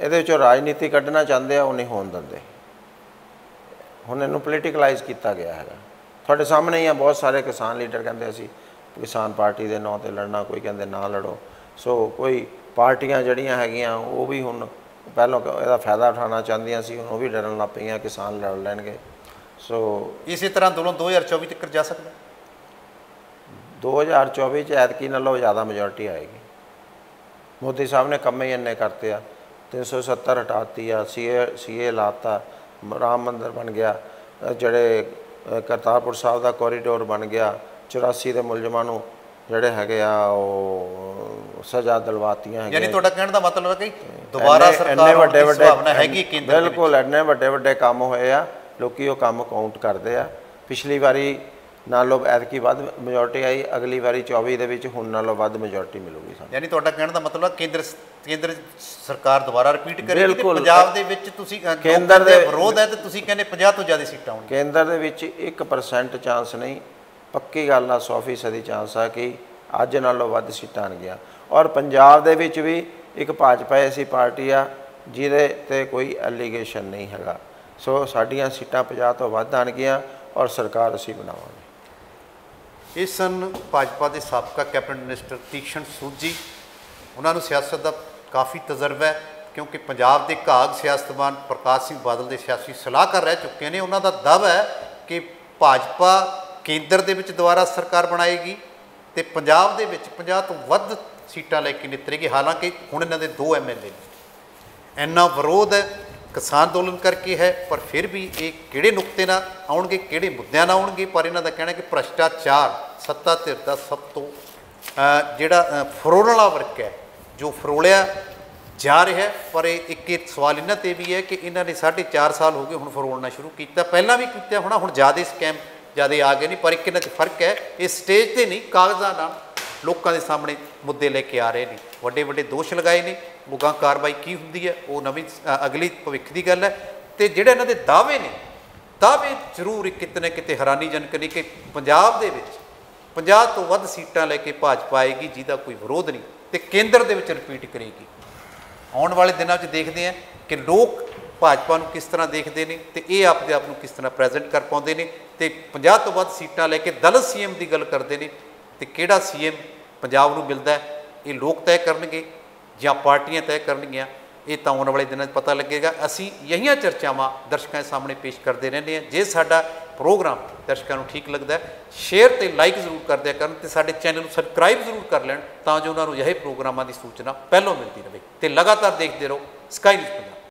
ਇਹਦੇ ਵਿੱਚੋਂ ਰਾਜਨੀਤੀ ਕੱਢਣਾ ਚਾਹੁੰਦੇ ਆ ਉਹ ਨਹੀਂ ਹੋਣ ਦਿੰਦੇ। ਹੁਣ ਇਹਨੂੰ ਪੋਲੀਟੀਕਲਾਈਜ਼ ਕੀਤਾ ਗਿਆ ਹੈਗਾ। ਤੁਹਾਡੇ ਸਾਹਮਣੇ ਹੀ ਆ ਬਹੁਤ ਸਾਰੇ ਕਿਸਾਨ ਲੀਡਰ ਕਹਿੰਦੇ ਅਸੀਂ ਕਿਸਾਨ ਪਾਰਟੀ ਦੇ ਨਾਂ ਤੇ ਲੜਨਾ ਕੋਈ ਕਹਿੰਦੇ ਨਾ ਲੜੋ। ਸੋ ਕੋਈ ਪਾਰਟੀਆਂ ਜਿਹੜੀਆਂ ਹੈਗੀਆਂ ਉਹ ਵੀ ਹੁਣ ਪਹਿਲਾਂ ਇਹਦਾ ਫਾਇਦਾ ਉਠਾਉਣਾ ਚਾਹੁੰਦੀਆਂ ਸੀ ਹੁਣ ਉਹ ਵੀ ਡਰਨ ਲੱਗ ਪਈਆਂ ਕਿਸਾਨ ਲੜ ਲੈਣਗੇ। ਸੋ ਇਸੇ ਤਰ੍ਹਾਂ ਅੰਦੋਲਨ 2024 ਤੱਕ ਜਾ ਸਕਦਾ? 2024 ਚ ਐਤਕੀ ਨਾਲੋਂ ਜ਼ਿਆਦਾ ਮੈਜੋਰਟੀ ਆਏਗੀ। ਮੋਦੀ ਸਾਹਿਬ ਨੇ ਕੰਮ ਹੀ ਇੰਨੇ ਕਰਤੇ ਆ 370 ਹਟਾਤੀ ਆ ਸੀਏ ਸੀਏ ਲਾਤਾ ਰਾਮ ਮੰਦਿਰ ਬਣ ਗਿਆ ਜਿਹੜੇ ਕਰਤਾਰਪੁਰ ਸਾਹਿਬ ਦਾ ਕੋਰੀਡੋਰ ਬਣ ਗਿਆ 84 ਦੇ ਮੁਲਜ਼ਮਾਂ ਨੂੰ ਜਿਹੜੇ ਹੈਗੇ ਆ ਉਹ ਸਜ਼ਾ ਦਿਲਵਾਤੀਆਂ ਯਾਨੀ ਹੈਗੀਆਂ ਤੁਹਾਡਾ ਕਹਿਣ ਦਾ ਮਤਲਬ ਹੈ ਕਿ ਦੁਬਾਰਾ ਸਰਕਾਰ ਵੱਡੇ ਵੱਡੇ ਸੰਭਾਵਨਾ ਹੈਗੀ ਕੇਂਦਰ ਬਿਲਕੁਲ ਇੰਨੇ ਵੱਡੇ ਵੱਡੇ ਕੰਮ ਹੋਏ ਆ ਲੋਕੀ ਉਹ ਕੰਮ ਕਾਊਂਟ ਕਰਦੇ ਆ। ਪਿਛਲੀ ਵਾਰੀ ਨਾਲੋਂ ਐਤਕੀ ਵੱਧ ਮੈਜੋਰਟੀ ਆਈ ਅਗਲੀ ਵਾਰੀ 24 ਦੇ ਵਿੱਚ ਹੁਣ ਨਾਲੋਂ ਵੱਧ ਮੈਜੋਰਟੀ ਮਿਲੂਗੀ ਸਾਨੂੰ। ਯਾਨੀ ਤੁਹਾਡਾ ਕਹਿਣ ਦਾ ਮਤਲਬ ਹੈ ਕੇਂਦਰ ਕੇਂਦਰ ਸਰਕਾਰ ਦੁਬਾਰਾ ਰਿਪੀਟ ਕਰੇਗੀ ਬਿਲਕੁਲ। ਪੰਜਾਬ ਦੇ ਵਿੱਚ ਤੁਸੀਂ ਕੇਂਦਰ ਦੇ- ਵਿਰੋਧ ਹੈ ਤੇ ਤੁਸੀਂ ਕਹਿੰਦੇ 50 ਤੋਂ ਜ਼ਿਆਦਾ ਸੀਟਾਂ ਆਉਣਗੀਆਂ ਕੇਂਦਰ ਦੇ ਵਿੱਚ 1% ਚਾਂਸ ਨਹੀਂ ਪੱਕੀ ਗੱਲ ਆ 100% ਦੀ ਚਾਂਸ ਆ ਕਿ ਅੱਜ ਨਾਲੋਂ ਵੱਧ ਸੀਟਾਂ ਆਣਗੀਆਂ ਔਰ ਪੰਜਾਬ ਦੇ ਵਿੱਚ ਵੀ ਇੱਕ ਭਾਜਪਾ ਐਸੀ ਪਾਰਟੀ ਆ, ਜਿਹਦੇ ਤੇ ਕੋਈ ਐਲੀਗੇਸ਼ਨ ਨਹੀਂ ਹੈਗਾ। ਸੋ ਸਾਡੀਆਂ ਸੀਟਾਂ 50 ਤੋਂ ਵੱਧ ਆਣਗੀਆਂ ਔਰ ਸਰਕਾਰ ਅਸੀਂ ਬਣਾਵਾਂਗੇ। ਇਸ ਸਨ ਭਾਜਪਾ ਦੇ ਸਾਬਕਾ ਕੈਬਨਿਟ ਮਿਨਿਸਟਰ ਤੀਕਸ਼ਣ ਸੂਜੀ। ਉਹਨਾਂ ਨੂੰ ਸਿਆਸਤ ਦਾ ਕਾਫੀ ਤਜਰਬਾ ਹੈ, ਕਿਉਂਕਿ ਪੰਜਾਬ ਦੇ ਘਾਗ ਸਿਆਸਤਦਾਨ ਪ੍ਰਕਾਸ਼ ਸਿੰਘ ਬਾਦਲ ਦੇ ਸਿਆਸੀ ਸਲਾਹਕਾਰ ਰਹਿ ਚੁੱਕੇ ਨੇ। ਉਹਨਾਂ ਦਾ ਦਾਅਵਾ ਹੈ ਕਿ ਭਾਜਪਾ ਕੇਂਦਰ ਦੇ ਵਿੱਚ ਦੁਬਾਰਾ ਸਰਕਾਰ ਬਣਾਏਗੀ ਤੇ ਪੰਜਾਬ ਦੇ ਵਿੱਚ 50 ਤੋਂ ਵੱਧ ਸੀਟਾਂ ਲੈ ਕੇ ਨਿਤਰੇਗੀ ਹਾਲਾਂਕਿ ਹੁਣ ਇਹਨਾਂ ਦੇ ਦੋ ਐਮਐਲਏ ਨੇ। ਇੰਨਾ ਵਿਰੋਧ ਹੈ ਕਿਸਾਨ ਅੰਦੋਲਨ ਕਰਕੇ ਹੈ ਪਰ ਫਿਰ ਵੀ ਇਹ ਕਿਹੜੇ ਨੁਕਤੇ ਨਾਲ ਆਉਣਗੇ ਕਿਹੜੇ ਮੁੱਦਿਆਂ ਨਾਲ ਆਉਣਗੇ ਪਰ ਇਹਨਾਂ ਦਾ ਕਹਿਣਾ ਕਿ ਭ੍ਰਸ਼ਟਾਚਾਰ ਸੱਤਾ ਧਿਰ ਦਾ ਸਭ ਤੋਂ ਜਿਹੜਾ ਅ, ਫਰੋਲਣ ਵਾਲਾ ਵਰਕ ਹੈ ਜੋ ਫਰੋਲਿਆ ਜਾ ਰਿਹਾ ਪਰ ਇਹ ਇੱਕ ਇੱਕ ਸਵਾਲ ਇਹਨਾਂ ਤੇ ਵੀ ਹੈ ਕਿ ਇਹਨਾਂ ਨੇ 4.5 ਸਾਲ ਹੋ ਗਏ ਹੁਣ ਫਰੋਲਣਾ ਸ਼ੁਰੂ ਕੀਤਾ। ਪਹਿਲਾਂ ਵੀ ਕੀਤਾ ਹੋਣਾ ਹੁਣ ਜ਼ਿਆਦਾ ਸਕੈਮ ਜ਼ਿਆਦਾ ਆ ਗਏ ਨਹੀਂ ਪਰ ਇੱਕ ਇਹਨਾਂ 'ਚ ਫ਼ਰਕ ਹੈ ਇਹ ਸਟੇਜ ਤੇ ਨਹੀਂ ਕਾਗਜ਼ਾਂ ਨਾਲ ਲੋਕਾਂ ਦੇ ਸਾਹਮਣੇ ਮੁੱਦੇ ਲੈ ਕੇ ਆ ਰਹੇ ਨੇ। ਵੱਡੇ ਵੱਡੇ ਦੋਸ਼ ਲਗਾਏ ਨੇ। ਮੁਗਾ ਕਾਰਵਾਈ ਕੀ ਹੁੰਦੀ ਹੈ, ਉਹ ਨਵੀਂ ਅਗਲੀ ਭਵਿੱਖ ਦੀ ਗੱਲ ਹੈ। ਤੇ ਜਿਹੜੇ ਇਹਨਾਂ ਦੇ ਦਾਅਵੇ ਨੇ, ਦਾਅਵੇ ਜ਼ਰੂਰ ਇੱਕ ਕਿਤੇ ਨਾ ਕਿਤੇ ਹੈਰਾਨੀਜਨਕ ਨੇ ਕਿ ਪੰਜਾਬ ਦੇ ਵਿੱਚ 50 ਤੋਂ ਵੱਧ ਸੀਟਾਂ ਲੈ ਕੇ ਭਾਜਪਾ ਆਏਗੀ, ਜਿਹਦਾ ਕੋਈ ਵਿਰੋਧ ਨਹੀਂ ਤੇ ਕੇਂਦਰ ਦੇ ਵਿੱਚ ਰਿਪੀਟ ਕਰੇਗੀ। ਆਉਣ ਵਾਲੇ ਦਿਨਾਂ 'ਚ ਦੇਖਦੇ ਆ ਕਿ ਲੋਕ ਭਾਜਪਾ ਨੂੰ ਕਿਸ ਤਰ੍ਹਾਂ ਦੇਖਦੇ ਨੇ ਤੇ ਇਹ ਆਪਦੇ ਆਪ ਨੂੰ ਕਿਸ ਤਰ੍ਹਾਂ ਪ੍ਰੈਜ਼ੈਂਟ ਕਰ ਪਾਉਂਦੇ ਨੇ ਤੇ 50 ਤੋਂ ਵੱਧ ਸੀਟਾਂ ਲੈ ਕੇ ਦਲਿਤ ਸੀਐਮ ਦੀ ਗੱਲ ਕਰਦੇ ਨੇ ਤੇ ਕਿਹੜਾ ਸੀਐਮ ਪੰਜਾਬ ਨੂੰ ਮਿਲਦਾ ਇਹ ਲੋਕ ਤੈਅ ਕਰਨਗੇ, ਜਾਂ ਪਾਰਟੀਆਂ ਤੈਅ ਕਰਨਗੀਆਂ, ਇਹ ਤਾਂ ਆਉਣ ਵਾਲੇ ਦਿਨਾਂ 'ਚ ਪਤਾ ਲੱਗੇਗਾ। ਅਸੀਂ ਯਹੀਆਂ ਚਰਚਾਵਾਂ ਦਰਸ਼ਕਾਂ ਦੇ ਸਾਹਮਣੇ ਪੇਸ਼ ਕਰਦੇ ਰਹਿੰਦੇ ਹਾਂ, ਜੇ ਸਾਡਾ ਪ੍ਰੋਗਰਾਮ ਦਰਸ਼ਕਾਂ ਨੂੰ ਠੀਕ ਲੱਗਦਾ ਹੈ, ਸ਼ੇਅਰ ਤੇ ਲਾਈਕ ਜ਼ਰੂਰ ਕਰਦਿਆ ਕਰਨ ਤੇ ਸਾਡੇ ਚੈਨਲ ਨੂੰ ਸਬਸਕ੍ਰਾਈਬ ਜ਼ਰੂਰ ਕਰ ਲੈਣ ਤਾਂ ਜੋ ਉਹਨਾਂ ਨੂੰ ਇਹ ਪ੍ਰੋਗਰਾਮਾਂ ਦੀ ਸੂਚਨਾ ਪਹਿਲਾਂ ਮਿਲਦੀ ਰਹੇ। ਤੇ ਲਗਾਤਾਰ ਦੇਖਦੇ ਰਹੋ, ਸਕਾਈ ਨਿਊਜ਼